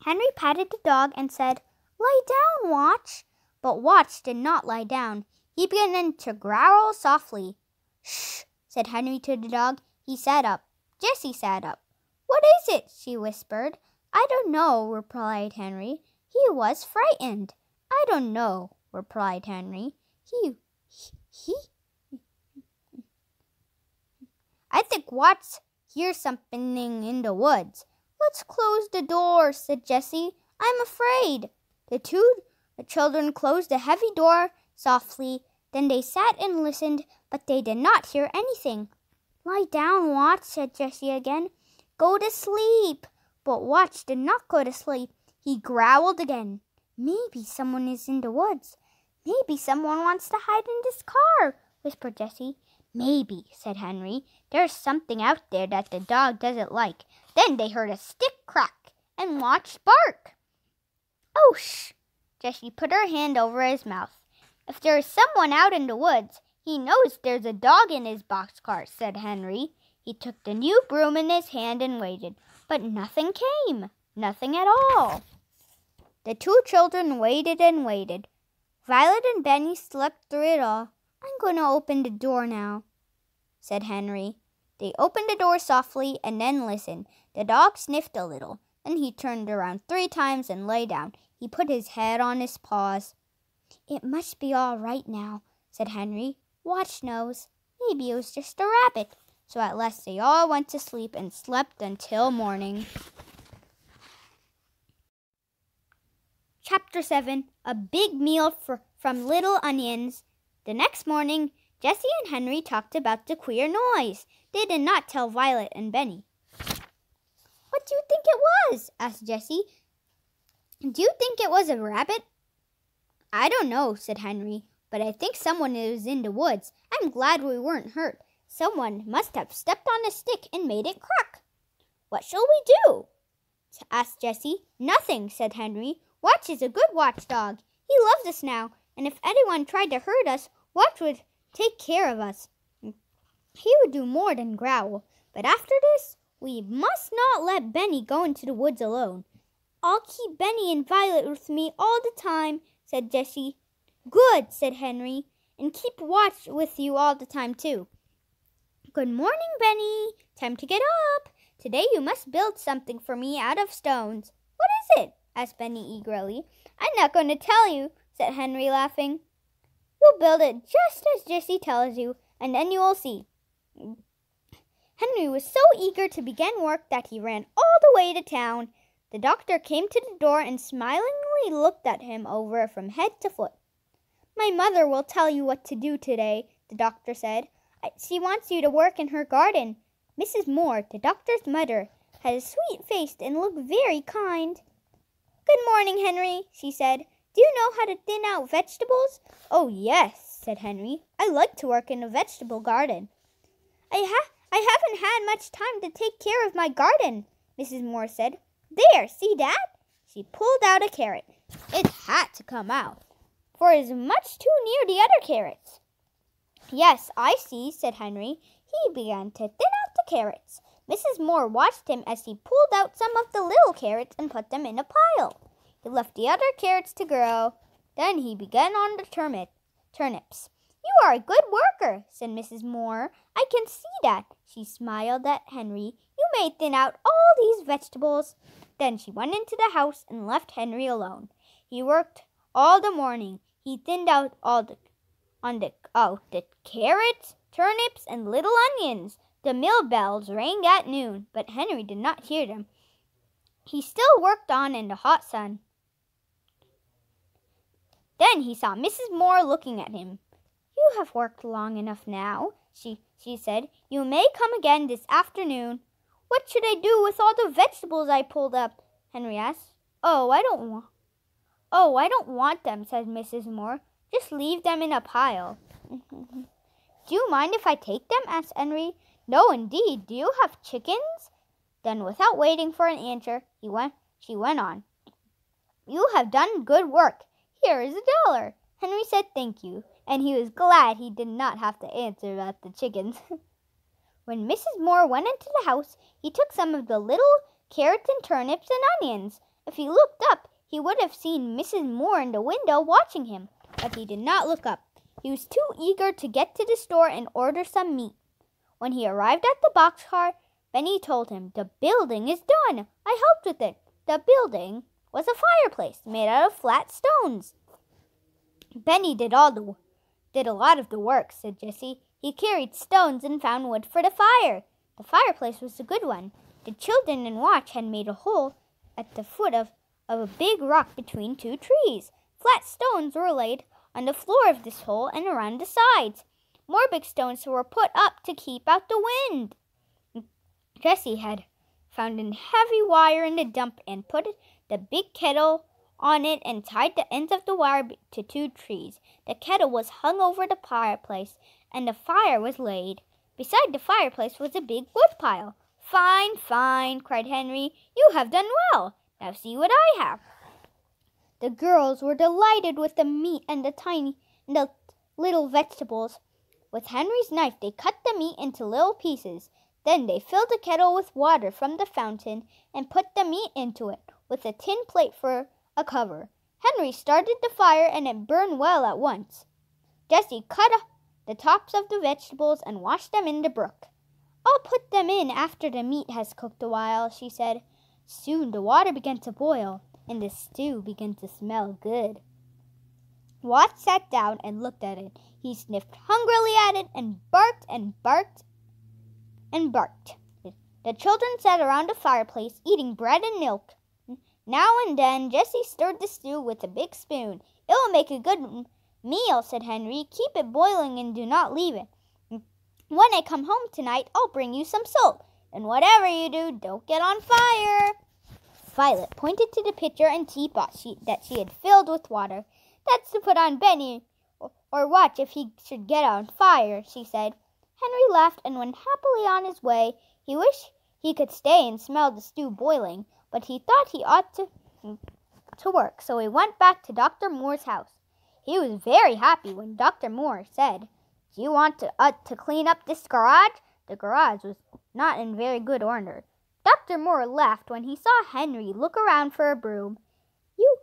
Henry patted the dog and said, Lie down, Watch. But Watch did not lie down. He began to growl softly. Shh, said Henry to the dog. He sat up. Jessie sat up. What is it? she whispered. I don't know, replied Henry. He was frightened. I don't know, replied Henry. He, he, he. I think Watch hears something in the woods. Let's close the door, said Jessie. I'm afraid. The two the children closed the heavy door softly. Then they sat and listened, but they did not hear anything. Lie down, Watch, said Jessie again. Go to sleep. But Watch did not go to sleep. He growled again. Maybe someone is in the woods. Maybe someone wants to hide in this car, whispered Jessie. Maybe, said Henry. There's something out there that the dog doesn't like. Then they heard a stick crack and Watch bark. Oh, shh! Jessie put her hand over his mouth. If there is someone out in the woods, he knows there's a dog in his boxcar, said Henry. He took the new broom in his hand and waited, but nothing came. Nothing at all. The two children waited and waited. Violet and Benny slept through it all. I'm going to open the door now, said Henry. They opened the door softly and then listened. The dog sniffed a little. Then he turned around three times and lay down. He put his head on his paws. It must be all right now, said Henry. Watch knows. Maybe it was just a rabbit. So at last they all went to sleep and slept until morning. Chapter 7 A Big Meal for, from Little Onions. The next morning, Jessie and Henry talked about the queer noise. They did not tell Violet and Benny. What do you think it was? asked Jessie. Do you think it was a rabbit? I don't know, said Henry, but I think someone is in the woods. I'm glad we weren't hurt. Someone must have stepped on a stick and made it crack. What shall we do? asked Jessie. Nothing, said Henry. Watch is a good watchdog. He loves us now, and if anyone tried to hurt us, Watch would take care of us. He would do more than growl. But after this, we must not let Benny go into the woods alone. I'll keep Benny and Violet with me all the time, said Jessie. Good, said Henry, and keep watch with you all the time, too. Good morning, Benny. Time to get up. Today you must build something for me out of stones. What is it? asked Benny eagerly. I'm not going to tell you, said Henry, laughing. You'll build it just as Jessie tells you, and then you will see. Henry was so eager to begin work that he ran all the way to town. The doctor came to the door and smilingly looked at him over from head to foot. My mother will tell you what to do today, the doctor said. She wants you to work in her garden. Mrs. Moore, the doctor's mother, had a sweet face and looked very kind. Good morning, Henry, she said. Do you know how to thin out vegetables? Oh, yes, said Henry. I like to work in a vegetable garden. I, ha- I haven't had much time to take care of my garden, Mrs. Moore said. There, see that? She pulled out a carrot. It had to come out, for it is much too near the other carrots. Yes, I see, said Henry. He began to thin out the carrots. Mrs. Moore watched him as he pulled out some of the little carrots and put them in a pile. He left the other carrots to grow. Then he began on the turnip, turnips. You are a good worker, said Mrs. Moore. I can see that. She smiled at Henry. You may thin out all these vegetables. Then she went into the house and left Henry alone. He worked all the morning. He thinned out all the on the oh the carrots, turnips, and little onions. The mill bells rang at noon, but Henry did not hear them. He still worked on in the hot sun. Then he saw Mrs. Moore looking at him. You have worked long enough now, she, she said. You may come again this afternoon. What should I do with all the vegetables I pulled up? Henry asked. Oh, I don't want. Oh, I don't want them, said Mrs. Moore. Just leave them in a pile. (laughs) do you mind if I take them? asked Henry. No, indeed. Do you have chickens? Then, without waiting for an answer, he went. She went on. You have done good work. Here is a dollar. Henry said thank you and he was glad he did not have to answer about the chickens. (laughs) when Mrs. Moore went into the house, he took some of the little carrots and turnips and onions. If he looked up, he would have seen Mrs. Moore in the window watching him, but he did not look up. He was too eager to get to the store and order some meat. When he arrived at the boxcar, Benny told him, The building is done. I helped with it. The building was a fireplace made out of flat stones. Benny did all the did a lot of the work, said Jessie. He carried stones and found wood for the fire. The fireplace was a good one. The children and Watch had made a hole at the foot of, of a big rock between two trees. Flat stones were laid on the floor of this hole and around the sides. More big stones were put up to keep out the wind. Jessie had found a heavy wire in the dump and put the big kettle on it and tied the ends of the wire to two trees. The kettle was hung over the fireplace, and the fire was laid. Beside the fireplace was a big wood pile. Fine, fine, cried Henry. You have done well. Now see what I have. The girls were delighted with the meat and the tiny and the little vegetables. With Henry's knife they cut the meat into little pieces. Then they filled the kettle with water from the fountain and put the meat into it, with a tin plate for a cover. Henry started the fire and it burned well at once. Jessie cut up the tops of the vegetables and washed them in the brook. I'll put them in after the meat has cooked a while, she said. Soon the water began to boil and the stew began to smell good. Watch sat down and looked at it. He sniffed hungrily at it and barked and barked and barked. The children sat around the fireplace eating bread and milk. Now and then Jessie stirred the stew with a big spoon. It will make a good meal, said Henry. Keep it boiling and do not leave it. When I come home tonight, I'll bring you some salt. And whatever you do, don't get on fire. Violet pointed to the pitcher and teapot she, that she had filled with water. That's to put on Benny, or, or watch if he should get on fire, she said. Henry laughed and went happily on his way. He wished he could stay and smell the stew boiling, but he thought he ought to, to work, so he went back to Dr. Moore's house. He was very happy when Dr. Moore said, Do you want to, uh, to clean up this garage? The garage was not in very good order. Dr. Moore laughed when he saw Henry look around for a broom. You,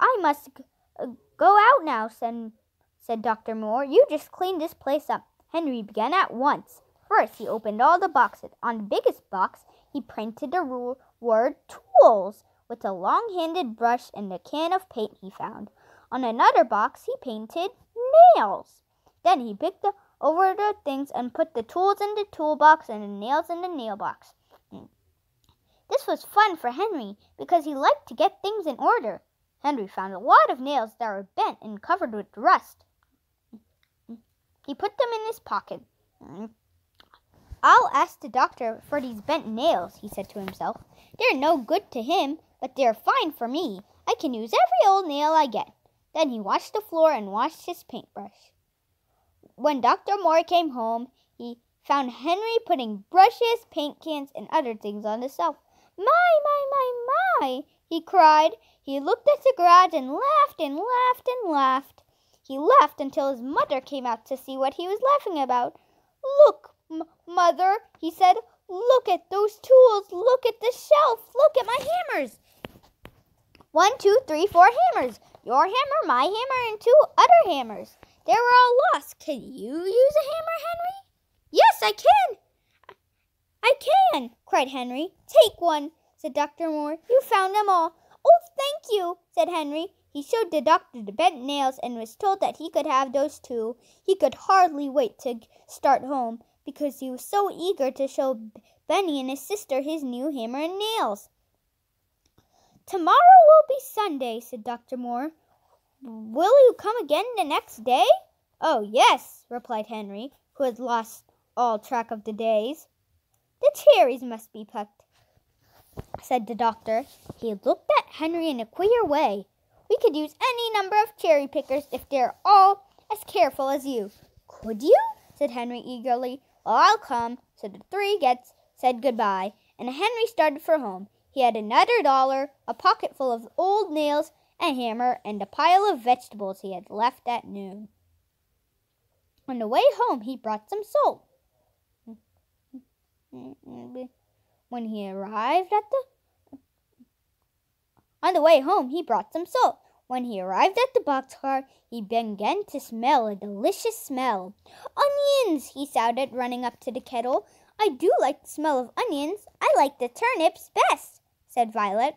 I must uh, go out now, said, said Dr. Moore. You just clean this place up. Henry began at once. First, he opened all the boxes. On the biggest box, he printed the word tools with a long handled brush and a can of paint he found. On another box, he painted nails. Then he picked the, over the things and put the tools in the toolbox and the nails in the nail box. This was fun for Henry because he liked to get things in order. Henry found a lot of nails that were bent and covered with rust. He put them in his pocket. I'll ask the doctor for these bent nails, he said to himself. They're no good to him, but they're fine for me. I can use every old nail I get. Then he washed the floor and washed his paintbrush. When Dr. Moore came home, he found Henry putting brushes, paint cans, and other things on the shelf. My, my, my, my, he cried. He looked at the garage and laughed and laughed and laughed. He laughed until his mother came out to see what he was laughing about. Look, mother, he said, look at those tools. Look at the shelf. Look at my hammers. One, two, three, four hammers. Your hammer, my hammer, and two other hammers. They were all lost. Can you use a hammer, Henry? Yes, I can. I can, cried Henry. Take one, said Dr. Moore. You found them all. Oh, thank you, said Henry. He showed the doctor the bent nails and was told that he could have those too. He could hardly wait to start home because he was so eager to show Benny and his sister his new hammer and nails. Tomorrow will be Sunday, said Dr. Moore. Will you come again the next day? Oh, yes, replied Henry, who had lost all track of the days. The cherries must be picked, said the doctor. He looked at Henry in a queer way. We could use any number of cherry pickers if they're all as careful as you. Could you? said Henry eagerly. Well, I'll come. So the three gets said goodbye, and Henry started for home. He had another dollar, a pocket full of old nails, a hammer, and a pile of vegetables he had left at noon. On the way home, he brought some salt. When he arrived at the on the way home, he brought some salt. When he arrived at the boxcar, he began to smell a delicious smell. Onions! he shouted, running up to the kettle. I do like the smell of onions. I like the turnips best said Violet.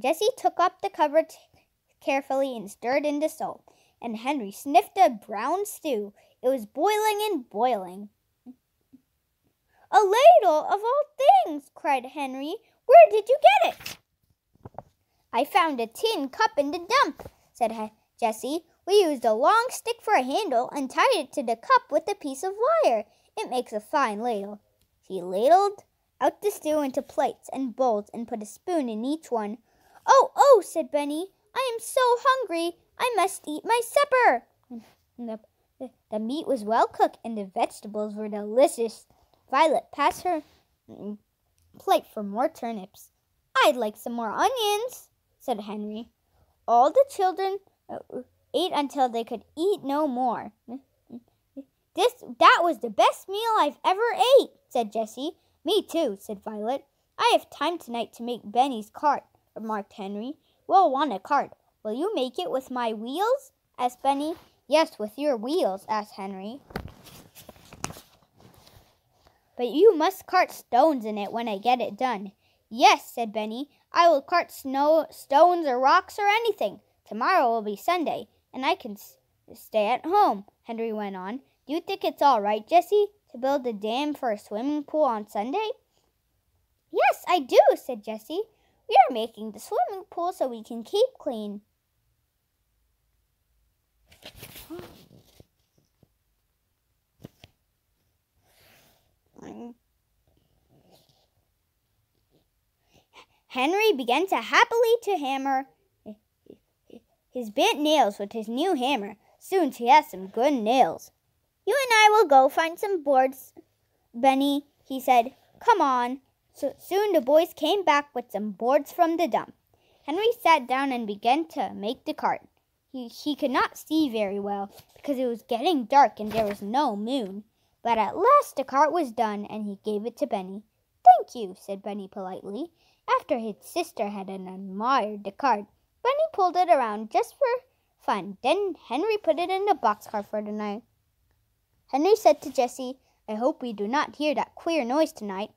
Jessie took up the cover carefully and stirred in the salt, and Henry sniffed a brown stew. It was boiling and boiling. A ladle of all things, cried Henry. Where did you get it? I found a tin cup in the dump, said he- Jessie. We used a long stick for a handle and tied it to the cup with a piece of wire. It makes a fine ladle. She ladled out the stew into plates and bowls and put a spoon in each one. Oh, oh, said Benny, I am so hungry. I must eat my supper. The, (laughs) the, the, meat was well cooked and the vegetables were delicious. Violet passed her plate for more turnips. I'd like some more onions, said Henry. All the children uh, ate until they could eat no more. (laughs) This that was the best meal I've ever ate, said Jessie. Me too, said Violet. I have time tonight to make Benny's cart, remarked Henry. We'll want a cart. Will you make it with my wheels? asked Benny. Yes, with your wheels, asked Henry. But you must cart stones in it when I get it done. Yes, said Benny. I will cart snow, stones or rocks or anything. Tomorrow will be Sunday, and I can stay at home, Henry went on. Do you think it's all right, Jessie? to build a dam for a swimming pool on Sunday? Yes, I do, said Jessie. We are making the swimming pool so we can keep clean. Henry began to happily to hammer his bent nails with his new hammer. Soon he has some good nails. You and I will go find some boards, Benny, he said. Come on. So soon the boys came back with some boards from the dump. Henry sat down and began to make the cart. He, he could not see very well because it was getting dark and there was no moon. But at last the cart was done and he gave it to Benny. Thank you, said Benny politely. After his sister had admired the cart, Benny pulled it around just for fun. Then Henry put it in the boxcar for the night. Henry said to Jessie, I hope we do not hear that queer noise tonight.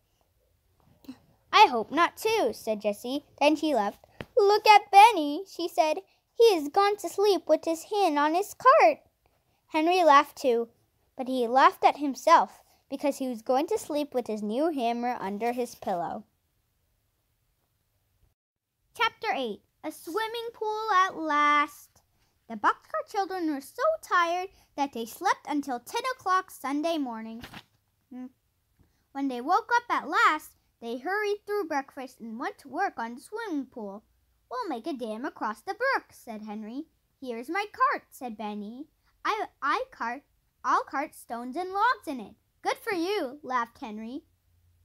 I hope not too, said Jessie. Then she left. Look at Benny, she said. He has gone to sleep with his hand on his cart. Henry laughed too, but he laughed at himself because he was going to sleep with his new hammer under his pillow. Chapter 8 A Swimming Pool at Last. The boxcar children were so tired that they slept until 10 o'clock Sunday morning. Hmm. When they woke up at last, they hurried through breakfast and went to work on the swimming pool. We'll make a dam across the brook, said Henry. Here's my cart, said Benny. I, I cart, I'll cart stones and logs in it. Good for you, laughed Henry.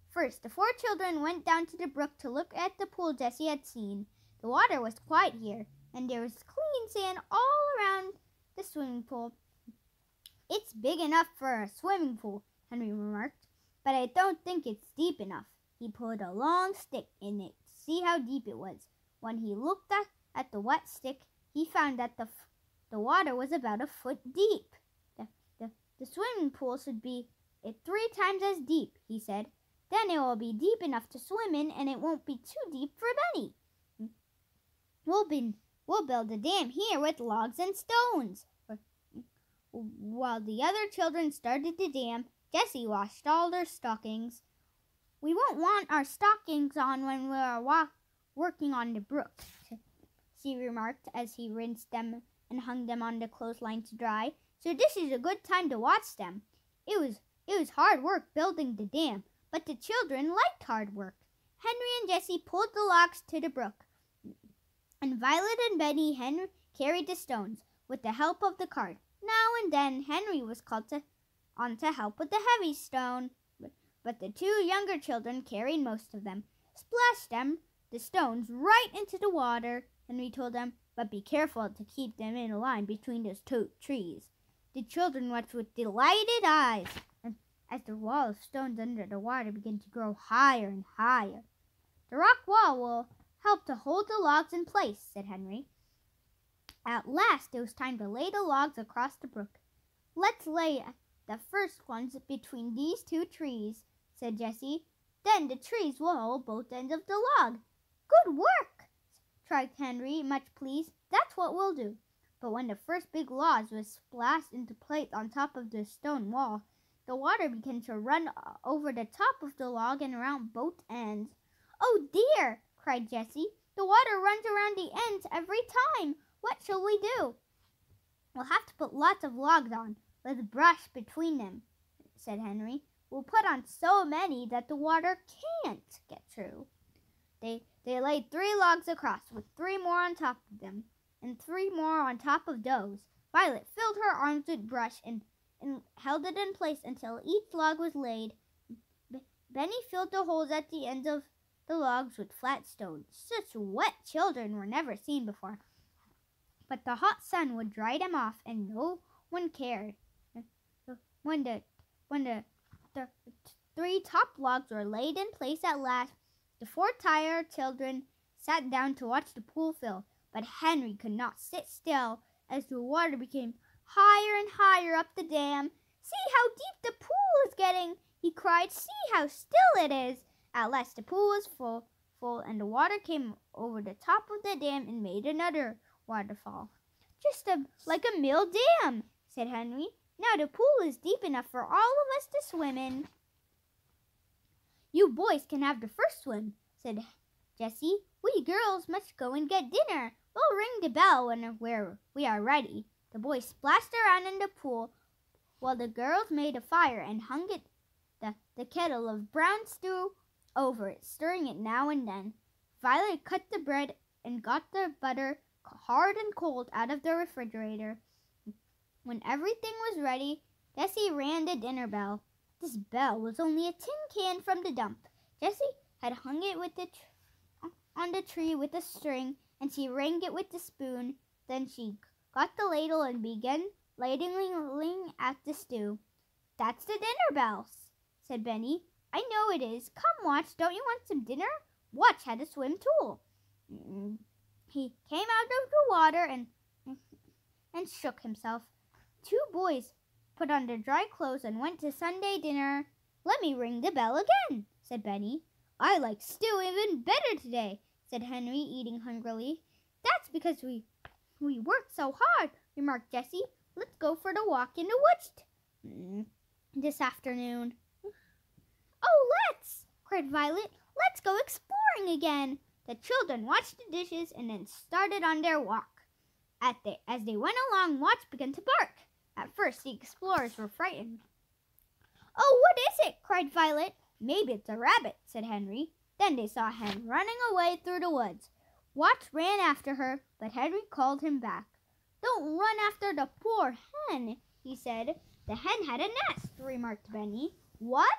First, the four children went down to the brook to look at the pool Jessie had seen. The water was quiet here, and there was clean sand all around the swimming pool. It's big enough for a swimming pool, Henry remarked, but I don't think it's deep enough. He pulled a long stick in it to see how deep it was. When he looked at, at the wet stick, he found that the, the water was about a foot deep. The, the, the swimming pool should be it three times as deep, he said. Then it will be deep enough to swim in, and it won't be too deep for Benny. We'll, be, we'll build a dam here with logs and stones. While the other children started the dam, Jessie washed all their stockings. We won't want our stockings on when we are wa- working on the brook, she remarked as he rinsed them and hung them on the clothesline to dry. So this is a good time to watch them. It was it was hard work building the dam, but the children liked hard work. Henry and Jessie pulled the logs to the brook, and Violet and Benny Henry carried the stones with the help of the cart. Now and then Henry was called to, on to help with the heavy stone, but, the two younger children carried most of them. splashed them the stones right into the water, Henry told them, but be careful to keep them in a line between those two trees. The children watched with delighted eyes and as the wall of stones under the water began to grow higher and higher. The rock wall will help to hold the logs in place, said Henry. At last it was time to lay the logs across the brook. Let's lay the first ones between these two trees, said Jessie. Then the trees will hold both ends of the log. Good work! cried Henry, much pleased. That's what we'll do. But when the first big log was splashed into place on top of the stone wall, the water began to run over the top of the log and around both ends. Oh dear! cried Jessie. The water runs around the ends every time. What shall we do? We'll have to put lots of logs on, with brush between them, said Henry. We'll put on so many that the water can't get through. They they laid three logs across, with three more on top of them, and three more on top of those. Violet filled her arms with brush and, and held it in place until each log was laid. B- Benny filled the holes at the ends of the logs with flat stones. Such wet children were never seen before. But the hot sun would dry them off, and no one cared. When the when the, the three top logs were laid in place at last, the four tired children sat down to watch the pool fill, but Henry could not sit still as the water became higher and higher up the dam. See how deep the pool is getting, he cried. See how still it is. At last the pool was full, full, and the water came over the top of the dam and made another waterfall. Just a, like a mill dam, said Henry. Now the pool is deep enough for all of us to swim in. You boys can have the first swim, said Jessie. We girls must go and get dinner. We'll ring the bell when we're, we are ready. The boys splashed around in the pool while the girls made a fire and hung it the, the kettle of brown stew over it, stirring it now and then. Violet cut the bread and got the butter hard and cold out of the refrigerator. When everything was ready, Jessie rang the dinner bell. This bell was only a tin can from the dump. Jessie had hung it with the tr- on the tree with a string, and she rang it with the spoon. Then she got the ladle and began ladling at the stew. That's the dinner bell, said Benny. I know it is. Come watch. Don't you want some dinner? Watch had a swim too. Mm, he came out of the water and and shook himself. Two boys put on their dry clothes and went to Sunday dinner. Let me ring the bell again, said Benny. I like stew even better today, said Henry, eating hungrily. That's because we we worked so hard, remarked Jessie. Let's go for the walk in the woods mm, this afternoon. Oh, let's! cried Violet. Let's go exploring again. The children washed the dishes and then started on their walk. The, as they went along, Watch began to bark. At first, the explorers were frightened. Oh, what is it? cried Violet. Maybe it's a rabbit, said Henry. Then they saw a Hen running away through the woods. Watch ran after her, but Henry called him back. Don't run after the poor hen, he said. The hen had a nest, remarked Benny. What?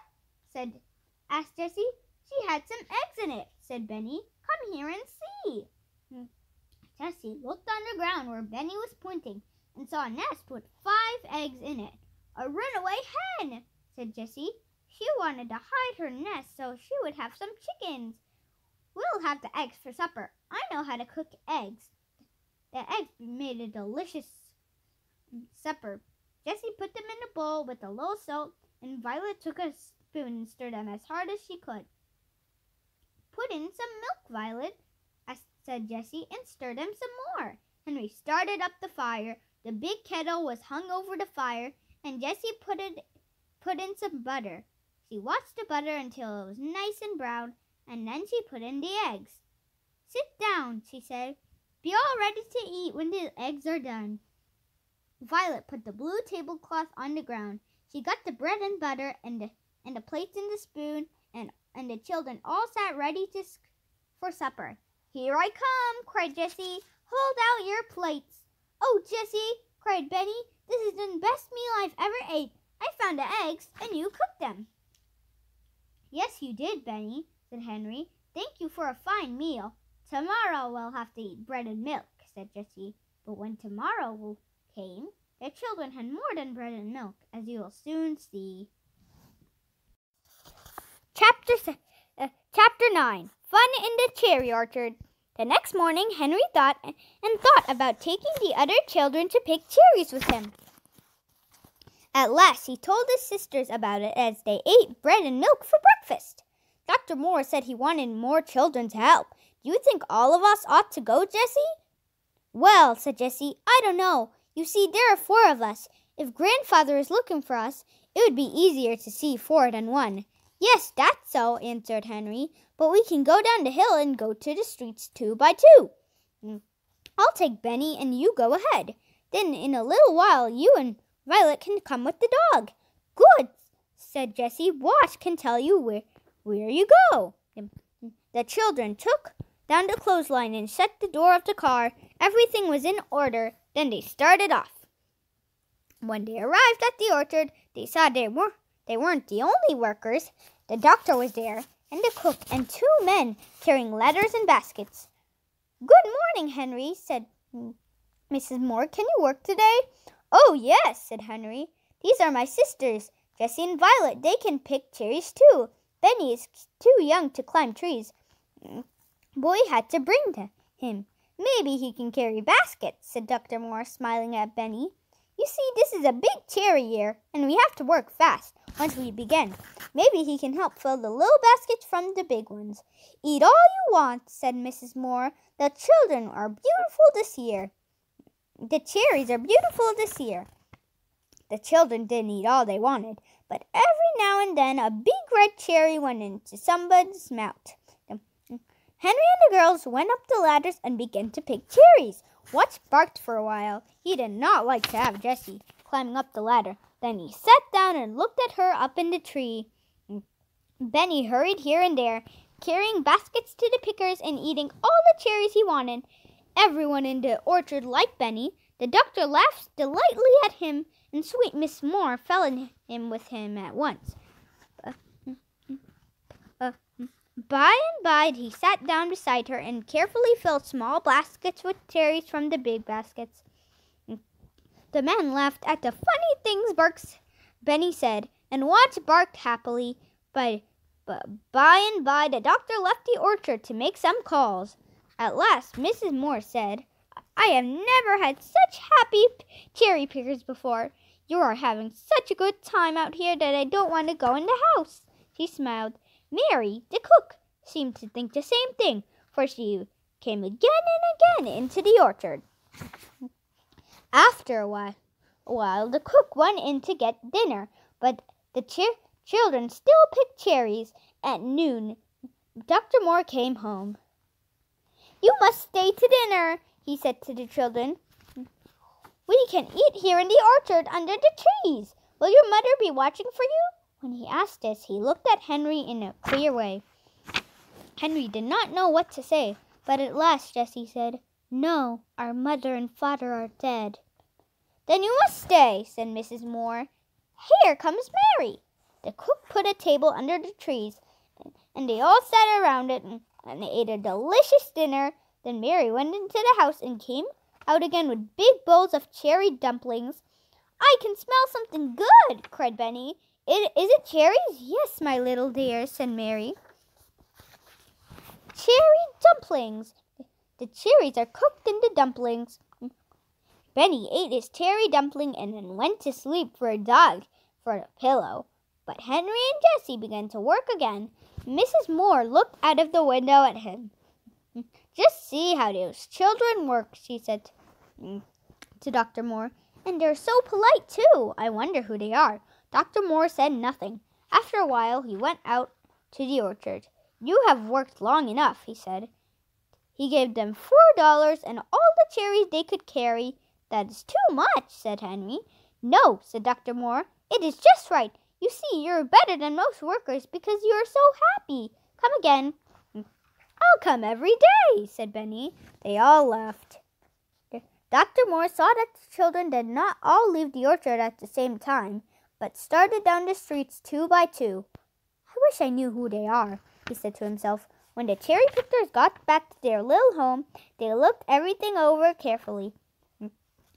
said asked Jessie. She had some eggs in it, said Benny. Come here and see. Hmm. Jessie looked on the ground where Benny was pointing and saw a nest with five eggs in it. A runaway hen, said Jessie. She wanted to hide her nest so she would have some chickens. We'll have the eggs for supper. I know how to cook eggs. The eggs made a delicious supper. Jessie put them in a bowl with a little salt, and Violet took a spoon and stirred them as hard as she could. Put in some milk, Violet, said Jessie, and stir them some more. Henry started up the fire. The big kettle was hung over the fire, and Jessie put it put in some butter. She watched the butter until it was nice and brown, and then she put in the eggs. Sit down, she said. Be all ready to eat when the eggs are done. Violet put the blue tablecloth on the ground. She got the bread and butter and the, and the plates and the spoon, and, and the children all sat ready to, for supper. Here I come, cried Jessie. Hold out your plates. Oh, Jessie, cried Benny, this is the best meal I've ever ate. I found the eggs, and you cooked them. Yes, you did, Benny, said Henry. Thank you for a fine meal. Tomorrow we'll have to eat bread and milk, said Jessie. But when tomorrow came, the children had more than bread and milk, as you will soon see. Chapter, uh, chapter 9 Fun in the Cherry Orchard. The next morning, Henry thought and thought about taking the other children to pick cherries with him. At last, he told his sisters about it as they ate bread and milk for breakfast. Dr. Moore said he wanted more children to help. Do you think all of us ought to go, Jessie? Well, said Jessie, I don't know. You see, there are four of us. If grandfather is looking for us, it would be easier to see four than one. Yes, that's so, answered Henry, but we can go down the hill and go to the streets two by two. Mm. I'll take Benny and you go ahead. Then in a little while you and Violet can come with the dog. Good, said Jessie. Watch can tell you where, where you go. The children took down the clothesline and shut the door of the car. Everything was in order. Then they started off. When they arrived at the orchard, they saw they were they weren't the only workers. The doctor was there, and the cook, and two men carrying ladders and baskets. Good morning, Henry, said Mrs. Moore. Can you work today? Oh, yes, said Henry. These are my sisters, Jessie and Violet. They can pick cherries too. Benny is too young to climb trees. Boy had to bring to him. Maybe he can carry baskets, said Dr. Moore, smiling at Benny. You see, this is a big cherry year, and we have to work fast once we begin. Maybe he can help fill the little baskets from the big ones. Eat all you want, said Mrs. Moore. The children are beautiful this year. The cherries are beautiful this year. The children didn't eat all they wanted, but every now and then a big red cherry went into somebody's mouth. Henry and the girls went up the ladders and began to pick cherries. Watch barked for a while. He did not like to have Jessie climbing up the ladder. Then he sat down and looked at her up in the tree. Benny hurried here and there, carrying baskets to the pickers and eating all the cherries he wanted. Everyone in the orchard liked Benny. The doctor laughed delightfully at him, and sweet Miss Moore fell in him with him at once. By and by he sat down beside her and carefully filled small baskets with cherries from the big baskets. The men laughed at the funny things Barks Benny said, and Watch barked happily, but But by and by the doctor left the orchard to make some calls. At last Mrs. Moore said, I have never had such happy cherry pickers before. You are having such a good time out here that I don't want to go in the house. She smiled. Mary, the cook, seemed to think the same thing, for she came again and again into the orchard. After a while, a while the cook went in to get dinner, but the ch- children still picked cherries. At noon, Dr. Moore came home. You must stay to dinner, he said to the children. We can eat here in the orchard under the trees. Will your mother be watching for you? When he asked this, he looked at Henry in a queer way. Henry did not know what to say, but at last Jessie said, No, our mother and father are dead. Then you must stay, said Mrs. Moore. Here comes Mary. The cook put a table under the trees, and they all sat around it and, they ate a delicious dinner. Then Mary went into the house and came out again with big bowls of cherry dumplings. I can smell something good, cried Benny. It, is it cherries? Yes, my little dear, said Mary. Cherry dumplings. The cherries are cooked in the dumplings. Benny ate his cherry dumpling and then went to sleep for a dog for a pillow. But Henry and Jessie began to work again. Mrs. Moore looked out of the window at him. Just see how those children work, she said to Dr. Moore. And they're so polite, too. I wonder who they are. Dr. Moore said nothing. After a while, he went out to the orchard. You have worked long enough, he said. He gave them four dollars and all the cherries they could carry. That is too much, said Henry. No, said Dr. Moore. It is just right. You see, you're better than most workers because you are so happy. Come again. I'll come every day, said Benny. They all laughed. Dr. Moore saw that the children did not all leave the orchard at the same time, but started down the streets two by two. I wish I knew who they are, he said to himself. When the cherry pickers got back to their little home, they looked everything over carefully.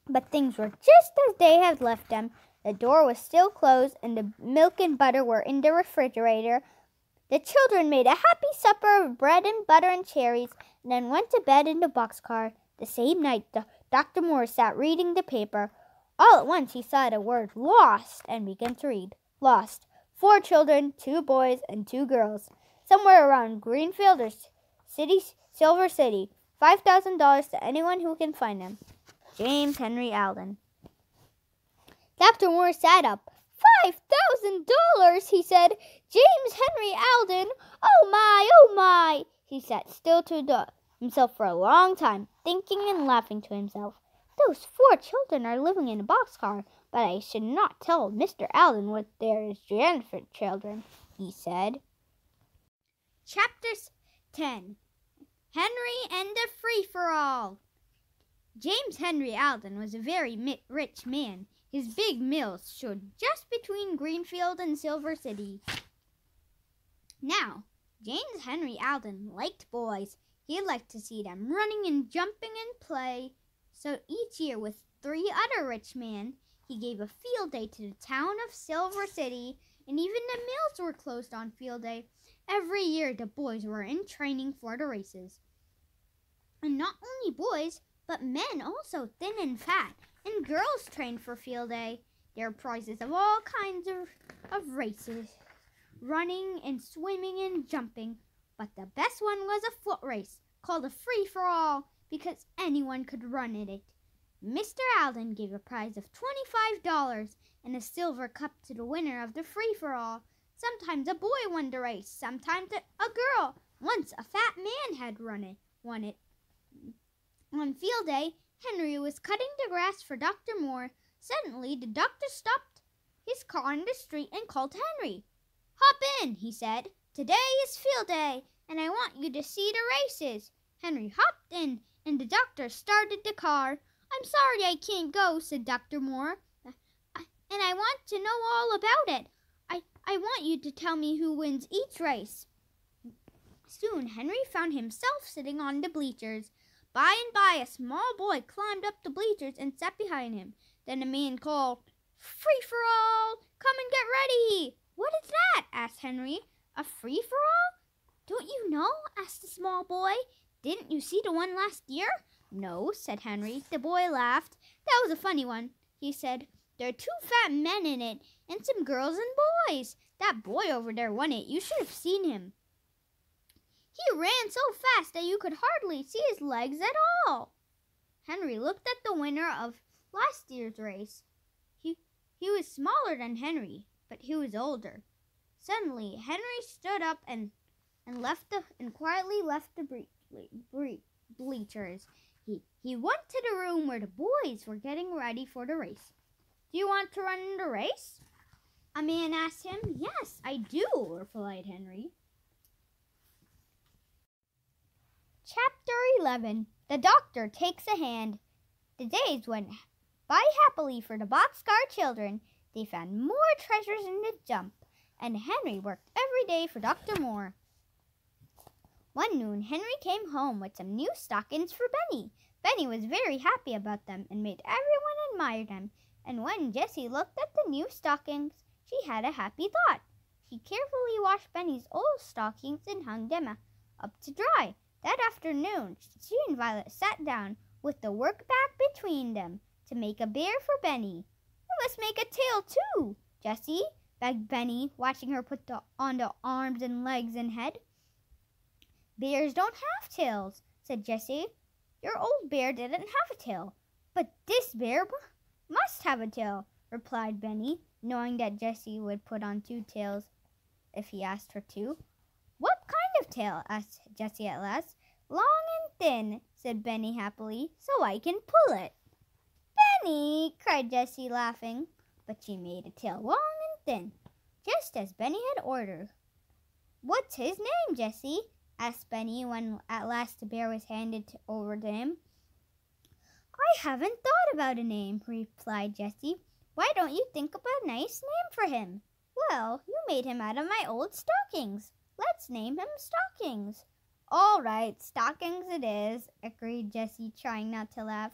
But things were just as they had left them. The door was still closed, and the milk and butter were in the refrigerator. The children made a happy supper of bread and butter and cherries, and then went to bed in the boxcar. The same night, the Dr. Moore sat reading the paper. All at once he saw the word lost and began to read. Lost. Four children, two boys, and two girls. Somewhere around Greenfield or City, Silver City. $5,000 to anyone who can find them. James Henry Alden. Dr. Moore sat up. Five thousand dollars, he said. James Henry Alden. Oh my, oh my. He sat still to himself for a long time, thinking and laughing to himself. Those four children are living in a boxcar, but I should not tell Mr. Alden what there is for children, he said. Chapter 10 Henry and the Free for All. James Henry Alden was a very rich man. His big mills stood just between Greenfield and Silver City. Now, James Henry Alden liked boys he liked to see them running and jumping and play. So each year, with three other rich men, he gave a field day to the town of Silver City, and even the mills were closed on field day. Every year, the boys were in training for the races. And not only boys, but men also, thin and fat, and girls trained for field day. There were prizes of all kinds of, of races running and swimming and jumping, but the best one was a foot race called a free for all because anyone could run in it. Mr. Alden gave a prize of $25 and a silver cup to the winner of the free for all. Sometimes a boy won the race, sometimes a girl. Once a fat man had run it, won it. On field day, Henry was cutting the grass for Dr. Moore. Suddenly, the doctor stopped his car in the street and called Henry. Hop in, he said. Today is field day, and I want you to see the races. Henry hopped in, and the doctor started the car. I'm sorry I can't go, said Dr. Moore. And I want to know all about it. I, want you to tell me who wins each race. Soon Henry found himself sitting on the bleachers. By and by, a small boy climbed up the bleachers and sat behind him. Then a man called, Free for all! Come and get ready! What is that? asked Henry. A free for all? Don't you know? asked the small boy. Didn't you see the one last year? No, said Henry. The boy laughed. That was a funny one, he said. There are two fat men in it, and some girls and boys. That boy over there won it. You should have seen him. He ran so fast that you could hardly see his legs at all. Henry looked at the winner of last year's race. He, he was smaller than Henry, but he was older. Suddenly, Henry stood up and, and left the and quietly left the bre- bre- bleachers. He, he went to the room where the boys were getting ready for the race. Do you want to run in the race? A man asked him. Yes, I do, replied Henry. Chapter 11 The Doctor Takes a Hand. The days went by happily for the boxcar children. They found more treasures in the jump, and Henry worked every day for Dr. Moore. One noon, Henry came home with some new stockings for Benny. Benny was very happy about them and made everyone admire them. And when Jessie looked at the new stockings, she had a happy thought. She carefully washed Benny's old stockings and hung them up to dry. That afternoon, she and Violet sat down with the work bag between them to make a bear for Benny. You must make a tail too, Jessie, begged Benny, watching her put the, on the arms and legs and head. Bears don't have tails, said Jessie. Your old bear didn't have a tail, but this bear must have a tail, replied Benny, knowing that Jessie would put on two tails if he asked her to. What kind of tail? asked Jessie at last. Long and thin, said Benny happily, so I can pull it. Benny, cried Jessie, laughing. But she made a tail long and thin, just as Benny had ordered. What's his name, Jessie? asked Benny when at last the bear was handed over to him. I haven't thought about a name, replied Jessie. Why don't you think of a nice name for him? Well, you made him out of my old stockings. Let's name him Stockings. All right, Stockings it is, agreed Jessie, trying not to laugh.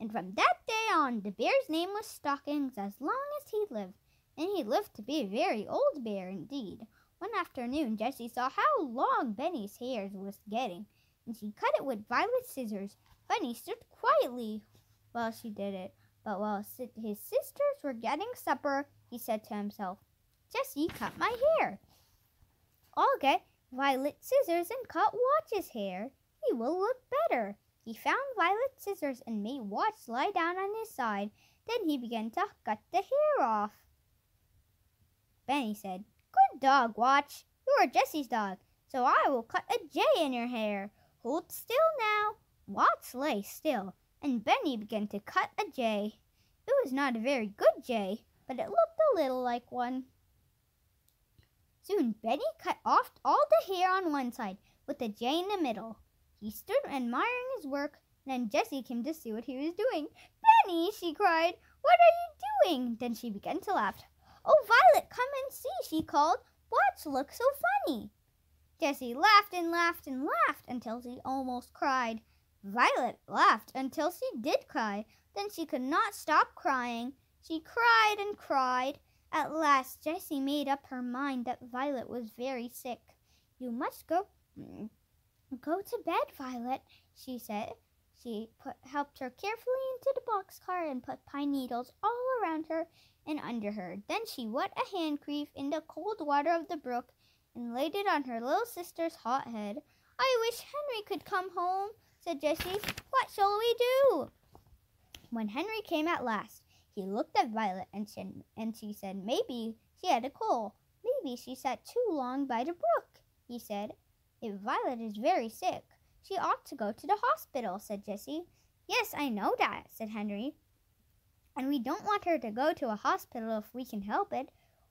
And from that day on, the bear's name was Stockings as long as he lived, and he lived to be a very old bear indeed. One afternoon, Jessie saw how long Benny's hair was getting, and she cut it with violet scissors. Benny stood quietly while she did it, but while his sisters were getting supper, he said to himself, Jessie cut my hair. I'll get violet scissors and cut Watch's hair. He will look better. He found violet scissors and made Watch lie down on his side. Then he began to cut the hair off. Benny said, Good dog, Watch. You are Jessie's dog, so I will cut a J in your hair. Hold still now. Watch lay still, and Benny began to cut a J. It was not a very good J, but it looked a little like one. Soon Benny cut off all the hair on one side, with a J in the middle. He stood admiring his work, then Jessie came to see what he was doing. Benny, she cried, what are you doing? Then she began to laugh. Oh, Violet, come and see, she called. What look so funny? Jessie laughed and laughed and laughed until she almost cried. Violet laughed until she did cry. Then she could not stop crying. She cried and cried. At last, Jessie made up her mind that Violet was very sick. You must go, mm, go to bed, Violet, she said. She put, helped her carefully into the boxcar and put pine needles all around her and under her. Then she wet a handkerchief in the cold water of the brook and laid it on her little sister's hot head. I wish Henry could come home, said Jessie. What shall we do? When Henry came at last, he looked at Violet and, she, and she said maybe she had a cold. Maybe she sat too long by the brook, he said. If Violet is very sick, she ought to go to the hospital, said Jessie. Yes, I know that, said Henry. And we don't want her to go to a hospital if we can help it.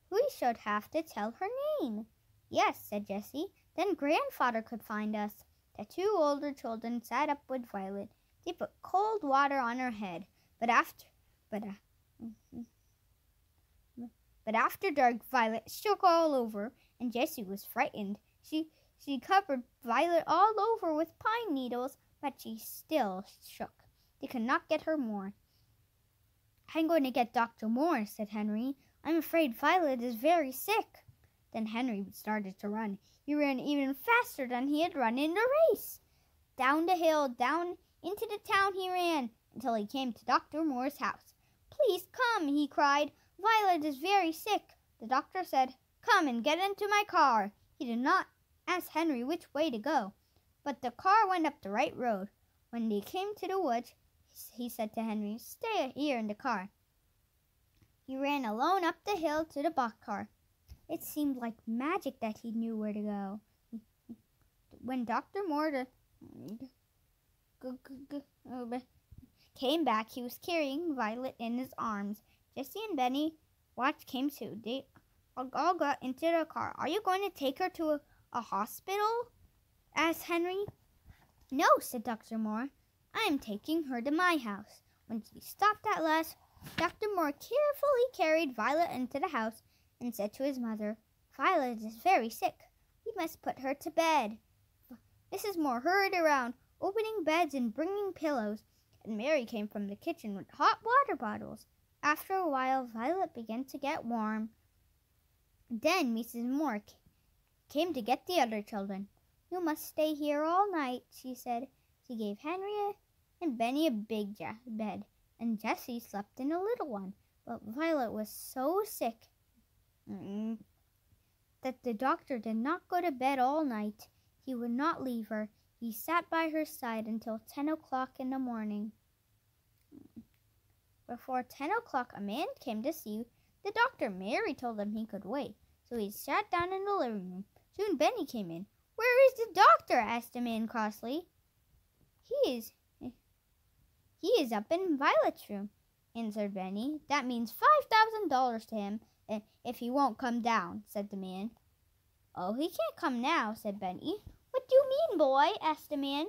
We should have to tell her name. Yes, said Jessie. Then grandfather could find us. The two older children sat up with Violet. They put cold water on her head. But after, but, uh, but after dark, Violet shook all over, and Jessie was frightened. She she covered Violet all over with pine needles, but she still shook. They could not get her more. I'm going to get Dr. Moore, said Henry. I'm afraid Violet is very sick. Then Henry started to run. He ran even faster than he had run in the race. Down the hill, down into the town he ran until he came to Dr. Moore's house. Please come, he cried. Violet is very sick. The doctor said, Come and get into my car. He did not ask Henry which way to go, but the car went up the right road. When they came to the woods, he said to Henry, Stay here in the car. He ran alone up the hill to the box car. It seemed like magic that he knew where to go. When Dr. Moore came back, he was carrying Violet in his arms. Jessie and Benny Watch came too. They all got into the car. Are you going to take her to a, a hospital? asked Henry. No, said Dr. Moore. I am taking her to my house. When she stopped at last, Dr. Moore carefully carried Violet into the house and said to his mother, Violet is very sick. We must put her to bed. Mrs. Moore hurried around, opening beds and bringing pillows, and Mary came from the kitchen with hot water bottles. After a while, Violet began to get warm. Then Mrs. Moore came to get the other children. You must stay here all night, she said. She gave Henry and Benny a big bed, and Jessie slept in a little one. But Violet was so sick that the doctor did not go to bed all night. He would not leave her. He sat by her side until ten o'clock in the morning. Before ten o'clock, a man came to see the doctor. Mary told him he could wait, so he sat down in the living room. Soon Benny came in. Where is the doctor? asked the man crossly. He is he is up in Violet's room, answered Benny. That means five thousand dollars to him if he won't come down, said the man. Oh, he can't come now, said Benny. What do you mean, boy? asked the man.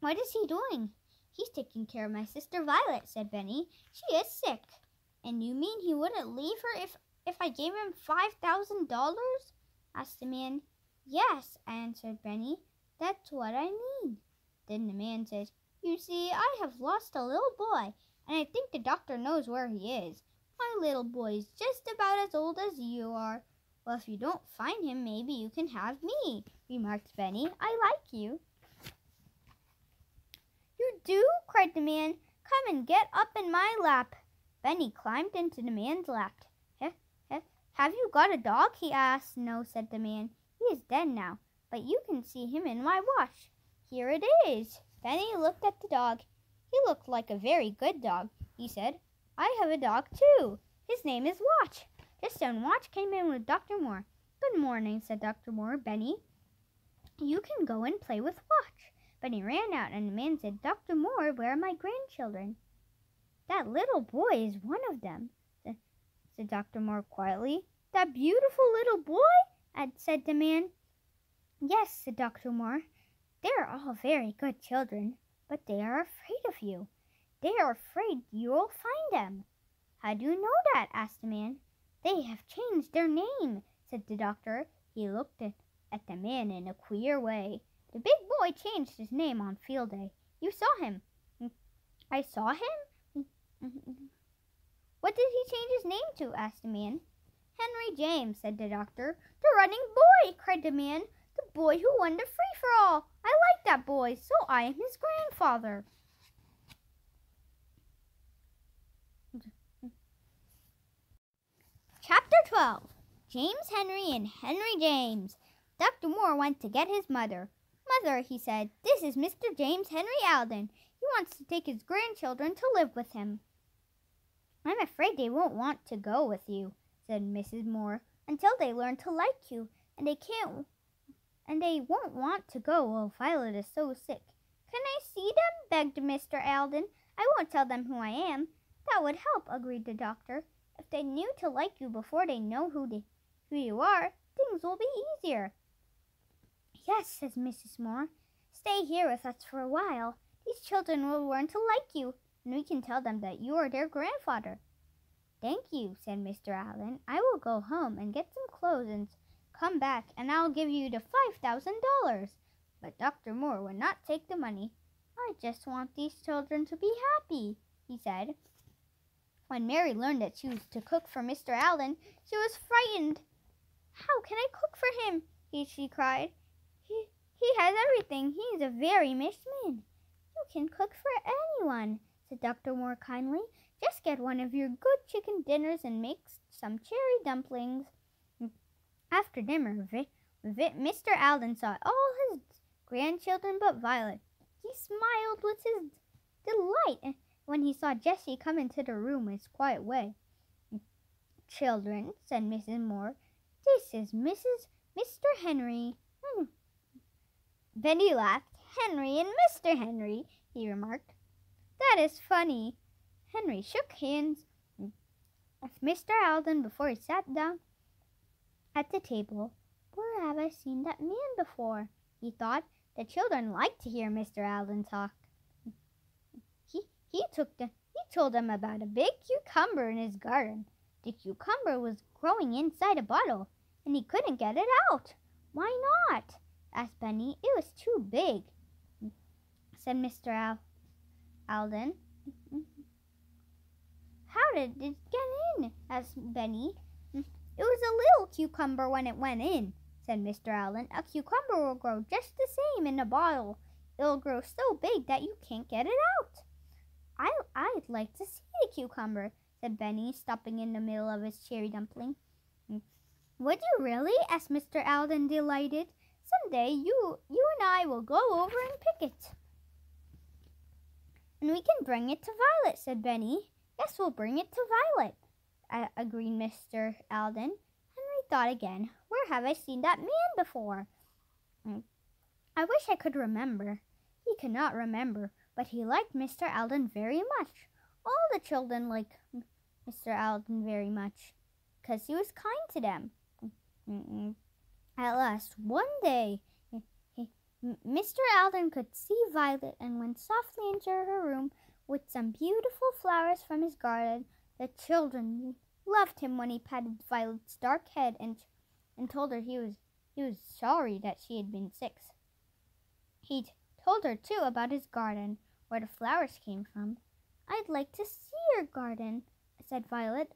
What is he doing? He's taking care of my sister Violet, said Benny. She is sick. And you mean he wouldn't leave her if, if I gave him five thousand dollars? asked the man. Yes, answered Benny. That's what I mean. Then the man says, You see, I have lost a little boy, and I think the doctor knows where he is. My little boy is just about as old as you are. Well, if you don't find him, maybe you can have me, remarked Benny. I like you. You do? cried the man. Come and get up in my lap. Benny climbed into the man's lap. Heh, heh. Have you got a dog? he asked. No, said the man. He is dead now, but you can see him in my wash. Here it is. Benny looked at the dog. He looked like a very good dog, he said. I have a dog too. His name is Watch. Just then Watch came in with Dr. Moore. Good morning, said Dr. Moore. Benny, you can go and play with Watch. Benny ran out, and the man said, Dr. Moore, where are my grandchildren? That little boy is one of them, said Dr. Moore quietly. That beautiful little boy? said the man. Yes, said Dr. Moore. They are all very good children, but they are afraid of you. They are afraid you will find them. How do you know that? asked the man. They have changed their name, said the doctor. He looked at, at the man in a queer way. The big boy changed his name on field day. You saw him. I saw him? What did he change his name to? asked the man. Henry James, said the doctor. The running boy, cried the man. The boy who won the free for all. I like that boy, so I am his grandfather. Chapter 12 James Henry and Henry James. Dr. Moore went to get his mother. Mother, he said, this is Mr. James Henry Alden. He wants to take his grandchildren to live with him. I'm afraid they won't want to go with you, said Mrs. Moore, until they learn to like you, and they can't and they won't want to go while Violet is so sick. Can I see them? begged Mr. Alden. I won't tell them who I am. That would help, agreed the doctor. If they knew to like you before they know who they, who you are, things will be easier. Yes, says Mrs. Moore. Stay here with us for a while. These children will learn to like you, and we can tell them that you are their grandfather. Thank you, said Mr. Alden. I will go home and get some clothes and come back, and I'll give you the five thousand dollars. But Dr. Moore would not take the money. I just want these children to be happy, he said. When Mary learned that she was to cook for Mr. Alden, she was frightened. How can I cook for him? He, she cried. He, he has everything. He is a very mixed man. You can cook for anyone, said Dr. Moore kindly. Just get one of your good chicken dinners and make some cherry dumplings. After dinner, Vi- Vi- Mr. Alden saw all his grandchildren but Violet. He smiled with his delight when he saw Jessie come into the room in his quiet way. Children, said Mrs. Moore, this is Mrs. Mr. Henry. Hmm. Benny laughed. Henry and Mr. Henry, he remarked. That is funny. Henry shook hands with Mr. Alden before he sat down at the table. Where have I seen that man before? He thought. The children liked to hear Mr. Alden talk. He took the he told them about a big cucumber in his garden. The cucumber was growing inside a bottle, and he couldn't get it out. Why not? asked Benny. It was too big, said Mr. Al- Alden. How did it get in? asked Benny. It was a little cucumber when it went in, said Mr. Alden. A cucumber will grow just the same in a bottle. It'll grow so big that you can't get it out. I, I'd like to see the cucumber, said Benny, stopping in the middle of his cherry dumpling. Would you really? asked Mr. Alden, delighted. Someday you, you and I will go over and pick it. And we can bring it to Violet, said Benny. Yes, we'll bring it to Violet, agreed Mr. Alden. Henry thought again. Where have I seen that man before? Mm. I wish I could remember. He could not remember, but he liked Mr. Alden very much. All the children liked Mr. Alden very much, because he was kind to them. At last, one day, Mr. Alden could see Violet and went softly into her room with some beautiful flowers from his garden. The children loved him when he patted Violet's dark head and and told her he was he was sorry that she had been sick. He told her too about his garden, where the flowers came from. I'd like to see your garden, said Violet.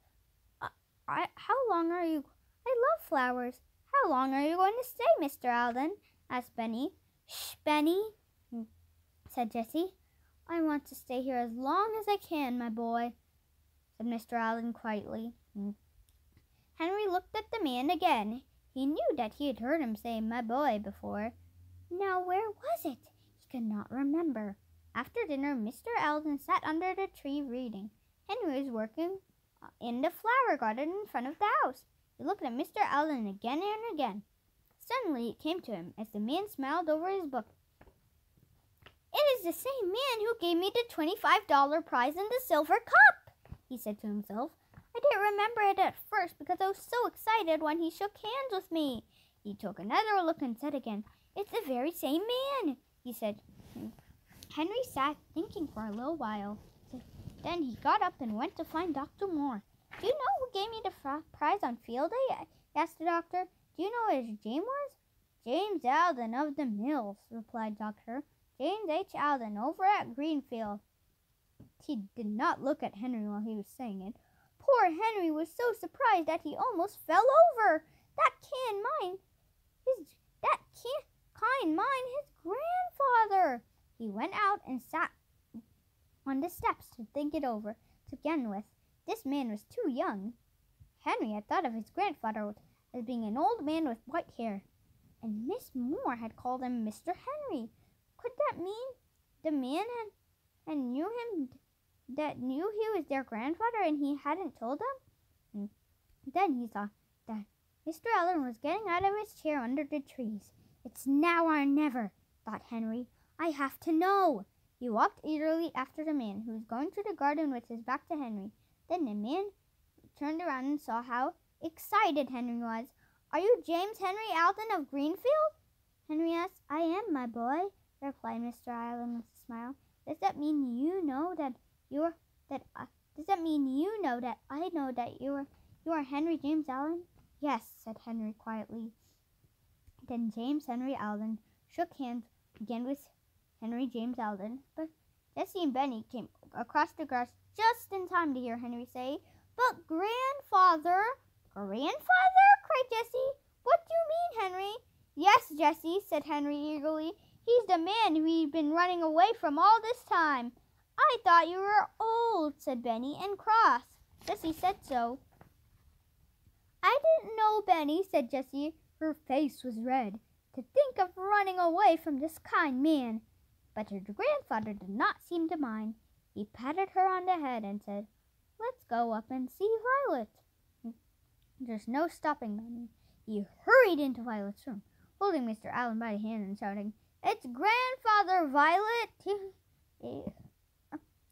I, I, how long are you? I love flowers. How long are you going to stay, Mr. Alden? asked Benny. Shh, Benny, mm, said Jessie. I want to stay here as long as I can, my boy, said Mr. Alden quietly. Mm. Henry looked at the man again. He knew that he had heard him say my boy before. Now, where was it? He could not remember. After dinner, Mr. Alden sat under the tree reading. Henry was working uh, in the flower garden in front of the house. He looked at Mr. Alden again and again. Suddenly it came to him as the man smiled over his book. It is the same man who gave me the $25 prize in the silver cup, he said to himself. I didn't remember it at first because I was so excited when he shook hands with me. He took another look and said again, It's the very same man, he said. Henry sat thinking for a little while. Then he got up and went to find Dr. Moore. Do you know who gave me the prize on field day? asked the doctor. Do you know what his name was? James Alden of the Mills, replied doctor. James H. Alden over at Greenfield. He did not look at Henry while he was saying it. Poor Henry was so surprised that he almost fell over. That can mine, his that can kind mine, his grandfather. He went out and sat on the steps to think it over. To begin with, this man was too young. Henry had thought of his grandfather as being an old man with white hair, and Miss Moore had called him Mr. Henry. Could that mean the man had, had knew him that knew he was their grandfather and he hadn't told them? And then he saw that Mr. Alden was getting out of his chair under the trees. It's now or never, thought Henry. I have to know. He walked eagerly after the man, who was going through the garden with his back to Henry. Then the man turned around and saw how excited Henry was. Are you James Henry Alden of Greenfield? Henry asked. I am, my boy, replied Mr. Alden with a smile. Does that mean you know that you are that? Uh, does that mean you know that I know that you are you are Henry James Alden? Yes, said Henry quietly. Then James Henry Alden shook hands again with Henry James Alden, but Jessie and Benny came across the grass just in time to hear Henry say, But grandfather, grandfather, cried Jessie, What do you mean, Henry? Yes, Jessie, said Henry eagerly. He's the man we've been running away from all this time. I thought you were old, said Benny, and cross. Jessie said so. I didn't know, Benny, said Jessie. Her face was red. To think of running away from this kind man. But her grandfather did not seem to mind. He patted her on the head and said, Let's go up and see Violet. There's no stopping Benny. He hurried into Violet's room, holding Mr. Alden by the hand and shouting, It's Grandfather Violet! (laughs)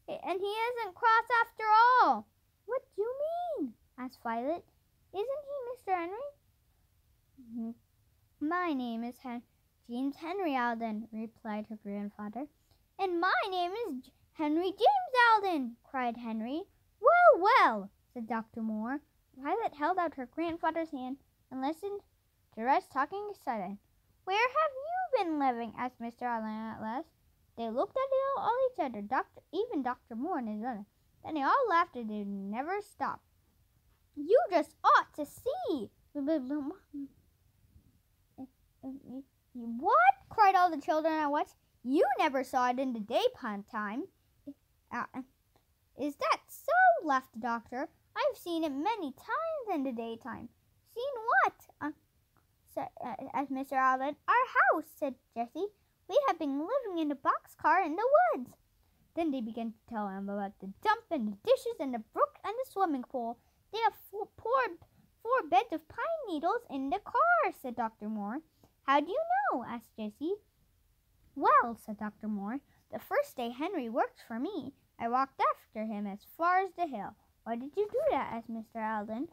And he isn't cross after all. What do you mean? asked Violet. Isn't he Mr. Henry? Mm-hmm. My name is Hen- James Henry Alden, replied her grandfather. And my name is Henry James Alden, cried Henry. Well, well, said Dr. Moore. Violet held out her grandfather's hand and listened to Russ talking excited. Where have you been living? asked Mr. Alden at last. They looked at all each other, Doctor, even Dr. Moore and his mother. Then they all laughed and they never stopped. You just ought to see. What? cried all the children at once. You never saw it in the daytime. Uh, is that so? laughed the doctor. I've seen it many times in the daytime. Seen what? Uh, said, uh, Mr. Alden. Our house, said Jessie. We have been living in a boxcar in the woods. Then they began to tell him about the dump and the dishes and the brook and the swimming pool. They have poured four beds of pine needles in the car, said Dr. Moore. How do you know? asked Jessie. Well, said Dr. Moore, the first day Henry worked for me, I walked after him as far as the hill. Why did you do that? asked Mr. Alden.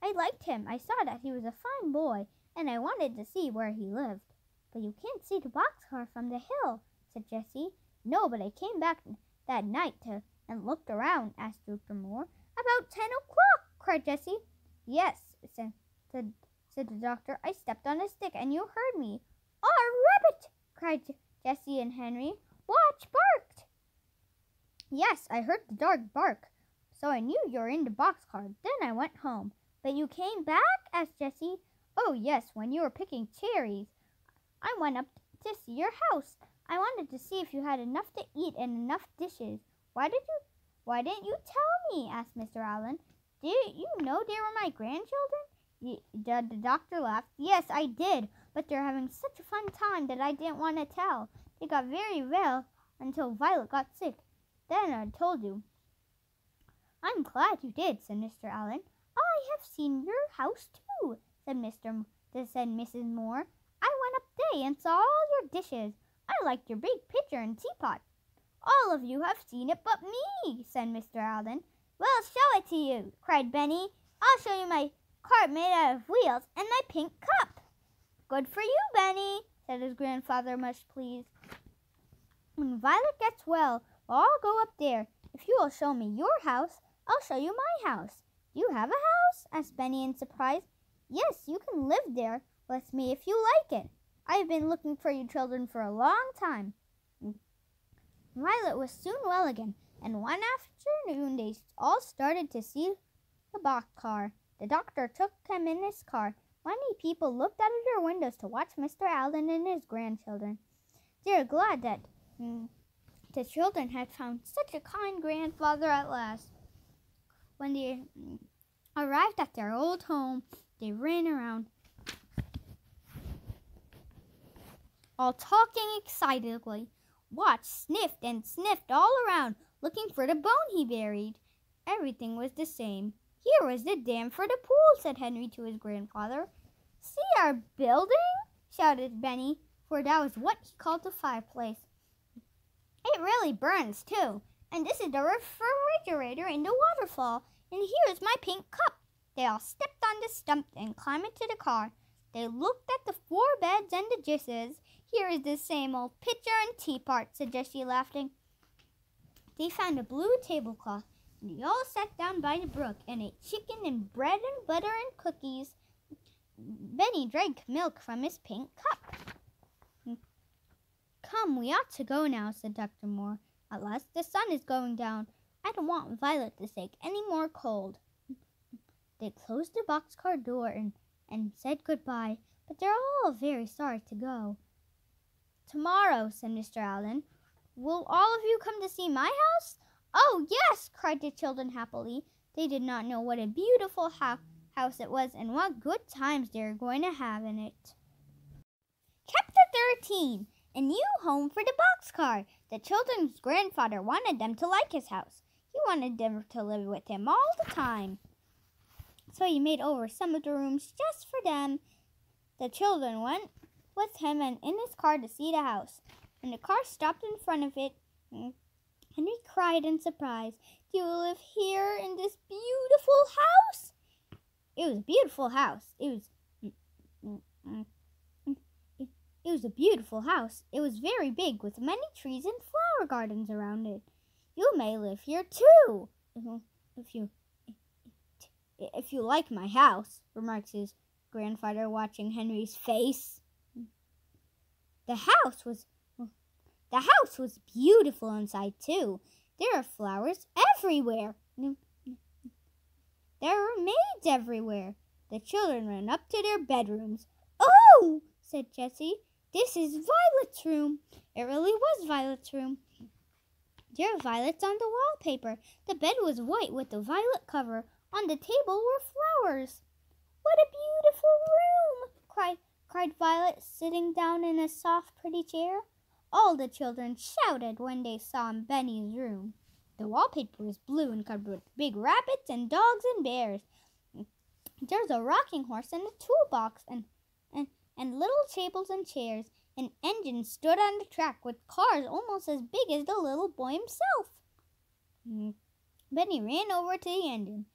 I liked him. I saw that he was a fine boy, and I wanted to see where he lived. But you can't see the boxcar from the hill, said Jessie. No, but I came back that night to and looked around, asked Dr. Moore. About ten o'clock, cried Jessie. Yes, said, said, the doctor. I stepped on a stick and you heard me. A rabbit, cried Jessie and Henry. Watch barked. Yes, I heard the dog bark, so I knew you were in the boxcar. Then I went home. But you came back? asked Jessie. Oh, yes, when you were picking cherries. I went up to see your house. I wanted to see if you had enough to eat and enough dishes. Why did you why didn't you tell me? asked Mr. Alden. Did you know they were my grandchildren? The, the doctor laughed. Yes, I did, but they're having such a fun time that I didn't want to tell. They got very well until Violet got sick. Then I told you. I'm glad you did, said Mr. Alden. I have seen your house too, said Mr. said Mrs. Moore. I went up there and saw all your dishes. I liked your big pitcher and teapot. All of you have seen it but me, said Mr. Alden. Well, show it to you, cried Benny. I'll show you my cart made out of wheels and my pink cup. Good for you, Benny, said his grandfather, much pleased. When Violet gets well, I'll go up there. If you will show me your house, I'll show you my house. You have a house? asked Benny in surprise. Yes, you can live there with me if you like it. I've been looking for you children for a long time. Violet was soon well again, and one afternoon they all started to see the box car. The doctor took him in his car. Many people looked out of their windows to watch Mr. Alden and his grandchildren. They were glad that mm, the children had found such a kind grandfather at last. When they mm, arrived at their old home, they ran around, all talking excitedly. Watch sniffed and sniffed all around, looking for the bone he buried. Everything was the same. Here was the dam for the pool, said Henry to his grandfather. See our building? shouted Benny, for that was what he called the fireplace. It really burns, too. And this is the refrigerator in the waterfall. And here's my pink cup. They all stepped on the stump and climbed into the car. They looked at the four beds and the dishes. Here is the same old pitcher and teapot, said Jessie, laughing. They found a blue tablecloth, and they all sat down by the brook and ate chicken and bread and butter and cookies. Benny drank milk from his pink cup. Come, we ought to go now, said Dr. Moore. At last the sun is going down. I don't want Violet to take any more cold. They closed the boxcar door and, and said goodbye. but they're all very sorry to go. Tomorrow, said Mr. Alden, will all of you come to see my house? Oh, yes, cried the children happily. They did not know what a beautiful ho- house it was and what good times they were going to have in it. Chapter 13 A New Home for the Boxcar. The children's grandfather wanted them to like his house. He wanted them to live with him all the time. So he made over some of the rooms just for them. The children went with him and in his car to see the house. When the car stopped in front of it, Henry cried in surprise. Do you live here in this beautiful house? It was a beautiful house. It was. It was a beautiful house. It was very big with many trees and flower gardens around it. You may live here too, if you if you like my house, remarks his grandfather, watching Henry's face. The house was the house was beautiful inside too. There are flowers everywhere. There are maids everywhere. The children ran up to their bedrooms. Oh, said Jessie, this is Violet's room. It really was Violet's room. There are violets on the wallpaper. The bed was white with a violet cover. On the table were flowers. What a beautiful room! cried, cried Violet, sitting down in a soft, pretty chair. All the children shouted when they saw Benny's room. The wallpaper was blue and covered with big rabbits and dogs and bears. There's a rocking horse and a toolbox and, and, and little tables and chairs. An engine stood on the track with cars almost as big as the little boy himself. Mm. Benny ran over to the engine.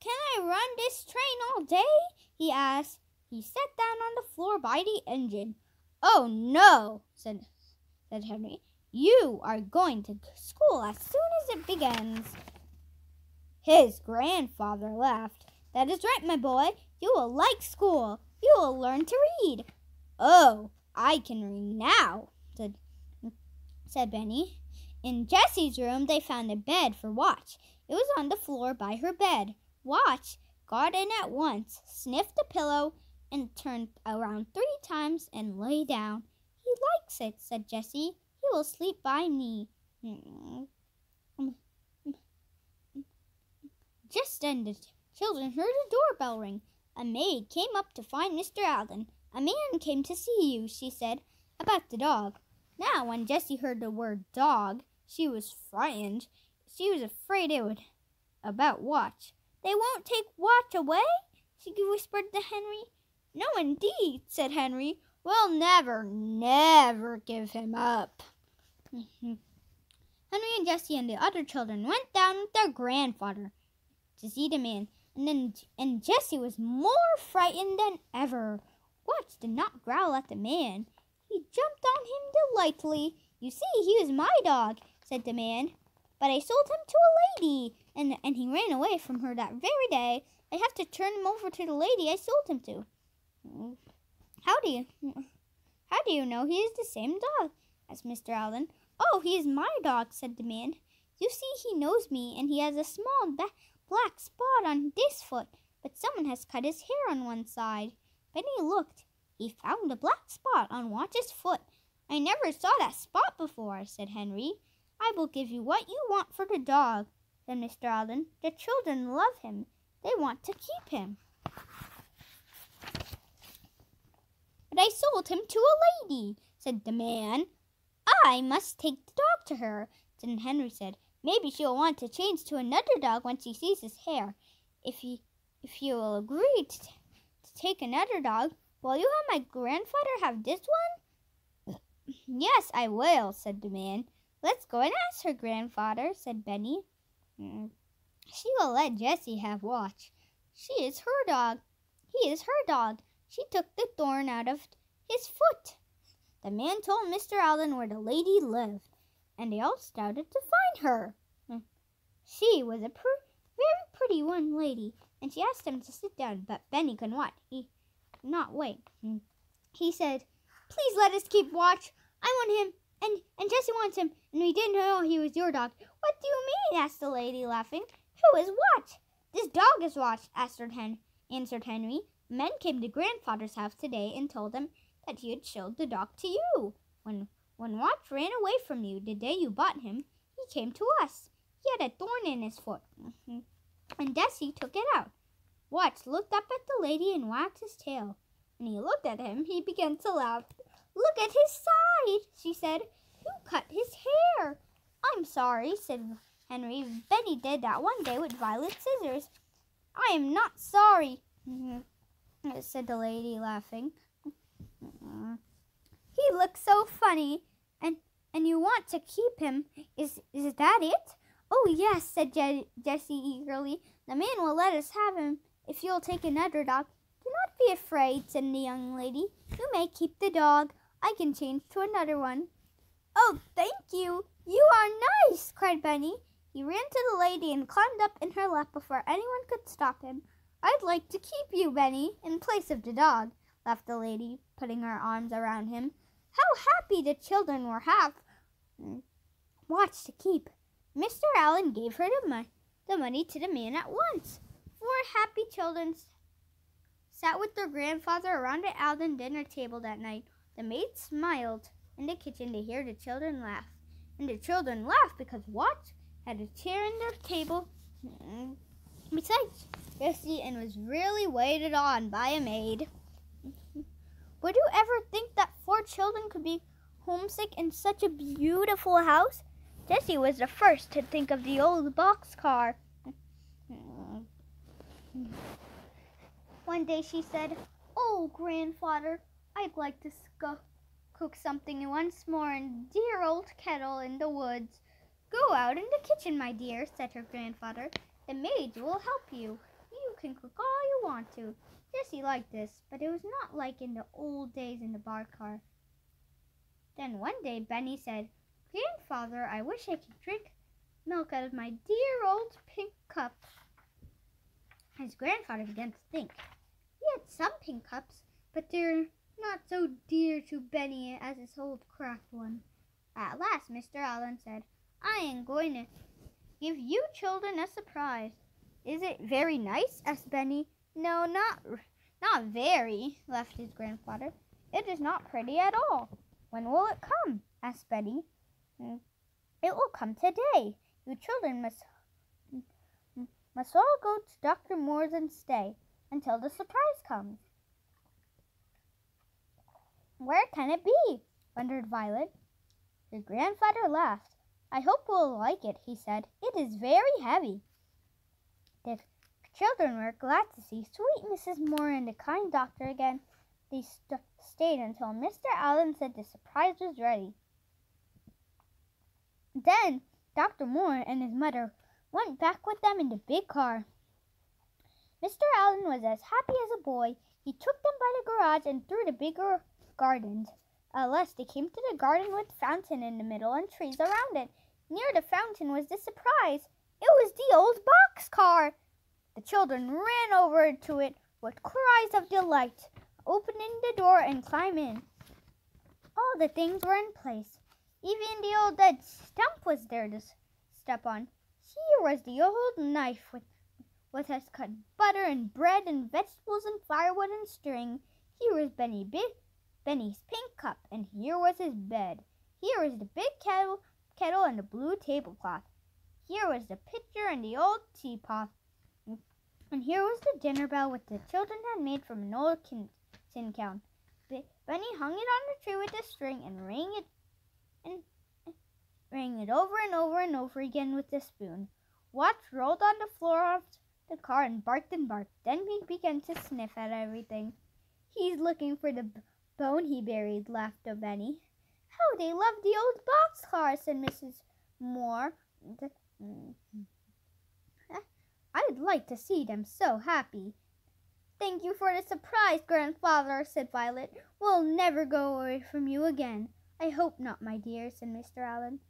Can I run this train all day? he asked. He sat down on the floor by the engine. Oh no, said, said Henry. You are going to school as soon as it begins. His grandfather laughed. That is right, my boy. You will like school. You will learn to read. Oh, I can read now, said, said Benny. In Jessie's room, they found a bed for Watch. It was on the floor by her bed. Watch got in at once, sniffed the pillow, and turned around three times and lay down. He it, said Jessie. He will sleep by me. Just then the children heard a doorbell ring. A maid came up to find Mr. Alden. A man came to see you, she said, about the dog. Now, when Jessie heard the word dog, she was frightened. She was afraid it would about Watch. They won't take Watch away? she whispered to Henry. No, indeed, said Henry. We'll never, never give him up. (laughs) Henry and Jessie and the other children went down with their grandfather to see the man, and then and Jessie was more frightened than ever. Watch did not growl at the man. He jumped on him delightfully. You see, he was my dog, said the man. But I sold him to a lady, and, and he ran away from her that very day. I have to turn him over to the lady I sold him to. How do you how do you know he is the same dog? asked Mr. Alden. Oh, he is my dog, said the man. You see, he knows me, and he has a small black spot on this foot, but someone has cut his hair on one side. Benny looked. He found a black spot on Watch's foot. I never saw that spot before, said Henry. I will give you what you want for the dog, said Mr. Alden. The children love him. They want to keep him. But I sold him to a lady, said the man. I must take the dog to her. Then Henry said, Maybe she'll want to change to another dog when she sees his hair. If he, if you will agree to, to take another dog, will you have my grandfather have this one? (clears throat) yes, I will, said the man. Let's go and ask her, grandfather, said Benny. Mm. She will let Jessie have Watch. She is her dog. He is her dog. She took the thorn out of his foot. The man told Mr. Alden where the lady lived, and they all started to find her. Hmm. She was a pr- very pretty one lady, and she asked him to sit down, but Benny could not. He not wait. Hmm. He said, "Please let us keep Watch. I want him, and and Jessie wants him, and we didn't know he was your dog." What do you mean? asked the lady, laughing. Who is Watch? This dog is Watch, answered Hen- answered Henry. Men came to grandfather's house today and told him that he had showed the dog to you. When when Watch ran away from you the day you bought him, he came to us. He had a thorn in his foot, mm-hmm. and Jessie took it out. Watch looked up at the lady and wagged his tail. When he looked at him, he began to laugh. Look at his side, she said. You cut his hair. I'm sorry, said Henry. Benny did that one day with violet scissors. I am not sorry, mm-hmm, said the lady, laughing. He looks so funny, and and you want to keep him. Is is that it? Oh yes, said Je- Jessie eagerly. The man will let us have him if you'll take another dog. Do not be afraid, said the young lady. You may keep the dog. I can change to another one. Oh, thank you. You are nice, cried Benny. He ran to the lady and climbed up in her lap before anyone could stop him. I'd like to keep you, Benny, in place of the dog, laughed the lady, putting her arms around him. How happy the children were half hmm. watch to keep. Mr. Alden gave her the, mo- the money to the man at once. Four happy children sat with their grandfather around the Alden dinner table that night. The maid smiled in the kitchen to hear the children laugh. And the children laughed because Watch had a chair in their table. Hmm. Besides, Jessie and was really waited on by a maid. Would you ever think that four children could be homesick in such a beautiful house? Jessie was the first to think of the old boxcar. One day she said, Oh, grandfather, I'd like to cook something once more in dear old kettle in the woods. Go out in the kitchen, my dear, said her grandfather. The maids will help you. You can cook all you want to. Jessie liked this, but it was not like in the old days in the bar car. Then one day Benny said, Grandfather, I wish I could drink milk out of my dear old pink cup. His grandfather began to think. He had some pink cups, but they're not so dear to Benny as his old cracked one. At last, Mr. Alden said, I am going to give you children a surprise. Is it very nice? asked Benny. No, not not very, laughed his grandfather. It is not pretty at all. When will it come? asked Benny. Hmm, it will come today. You children must must all go to Dr. Moore's and stay until the surprise comes. Where can it be? wondered Violet. Her grandfather laughed. I hope we'll like it, he said. It is very heavy. The children were glad to see sweet Mrs. Moore and the kind doctor again. They st- stayed until Mr. Alden said the surprise was ready. Then Dr. Moore and his mother went back with them in the big car. Mr. Alden was as happy as a boy. He took them by the garage and through the bigger gardens. At last they came to the garden with fountain in the middle and trees around it. Near the fountain was the surprise. It was the old box car. The children ran over to it with cries of delight, opening the door and climb in. All the things were in place. Even the old dead stump was there to step on. Here was the old knife with, with us cut butter and bread and vegetables and firewood and string. Here was Benny Bi- Benny's pink cup, and here was his bed. Here was the big kettle, kettle and the blue tablecloth. Here was the pitcher and the old teapot. And here was the dinner bell which the children had made from an old tin, can. Benny hung it on the tree with a string and rang it and rang it over and over and over again with a spoon. Watch rolled on the floor of the car and barked and barked. Then he began to sniff at everything. He's looking for the bone he buried, laughed Benny. How they love the old boxcar, said Mrs. Moore. Mm, mm. Eh, I'd like to see them so happy. Thank you for the surprise, Grandfather, said Violet. We'll never go away from you again. I hope not, my dear, said Mr. Alden,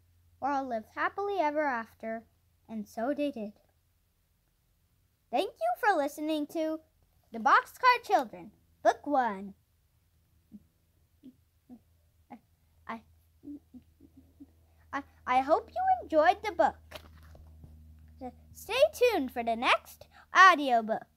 or I'll live happily ever after. And so they did. Thank you for listening to The Boxcar Children, Book 1. I, hope you enjoyed the book. Stay tuned for the next audiobook.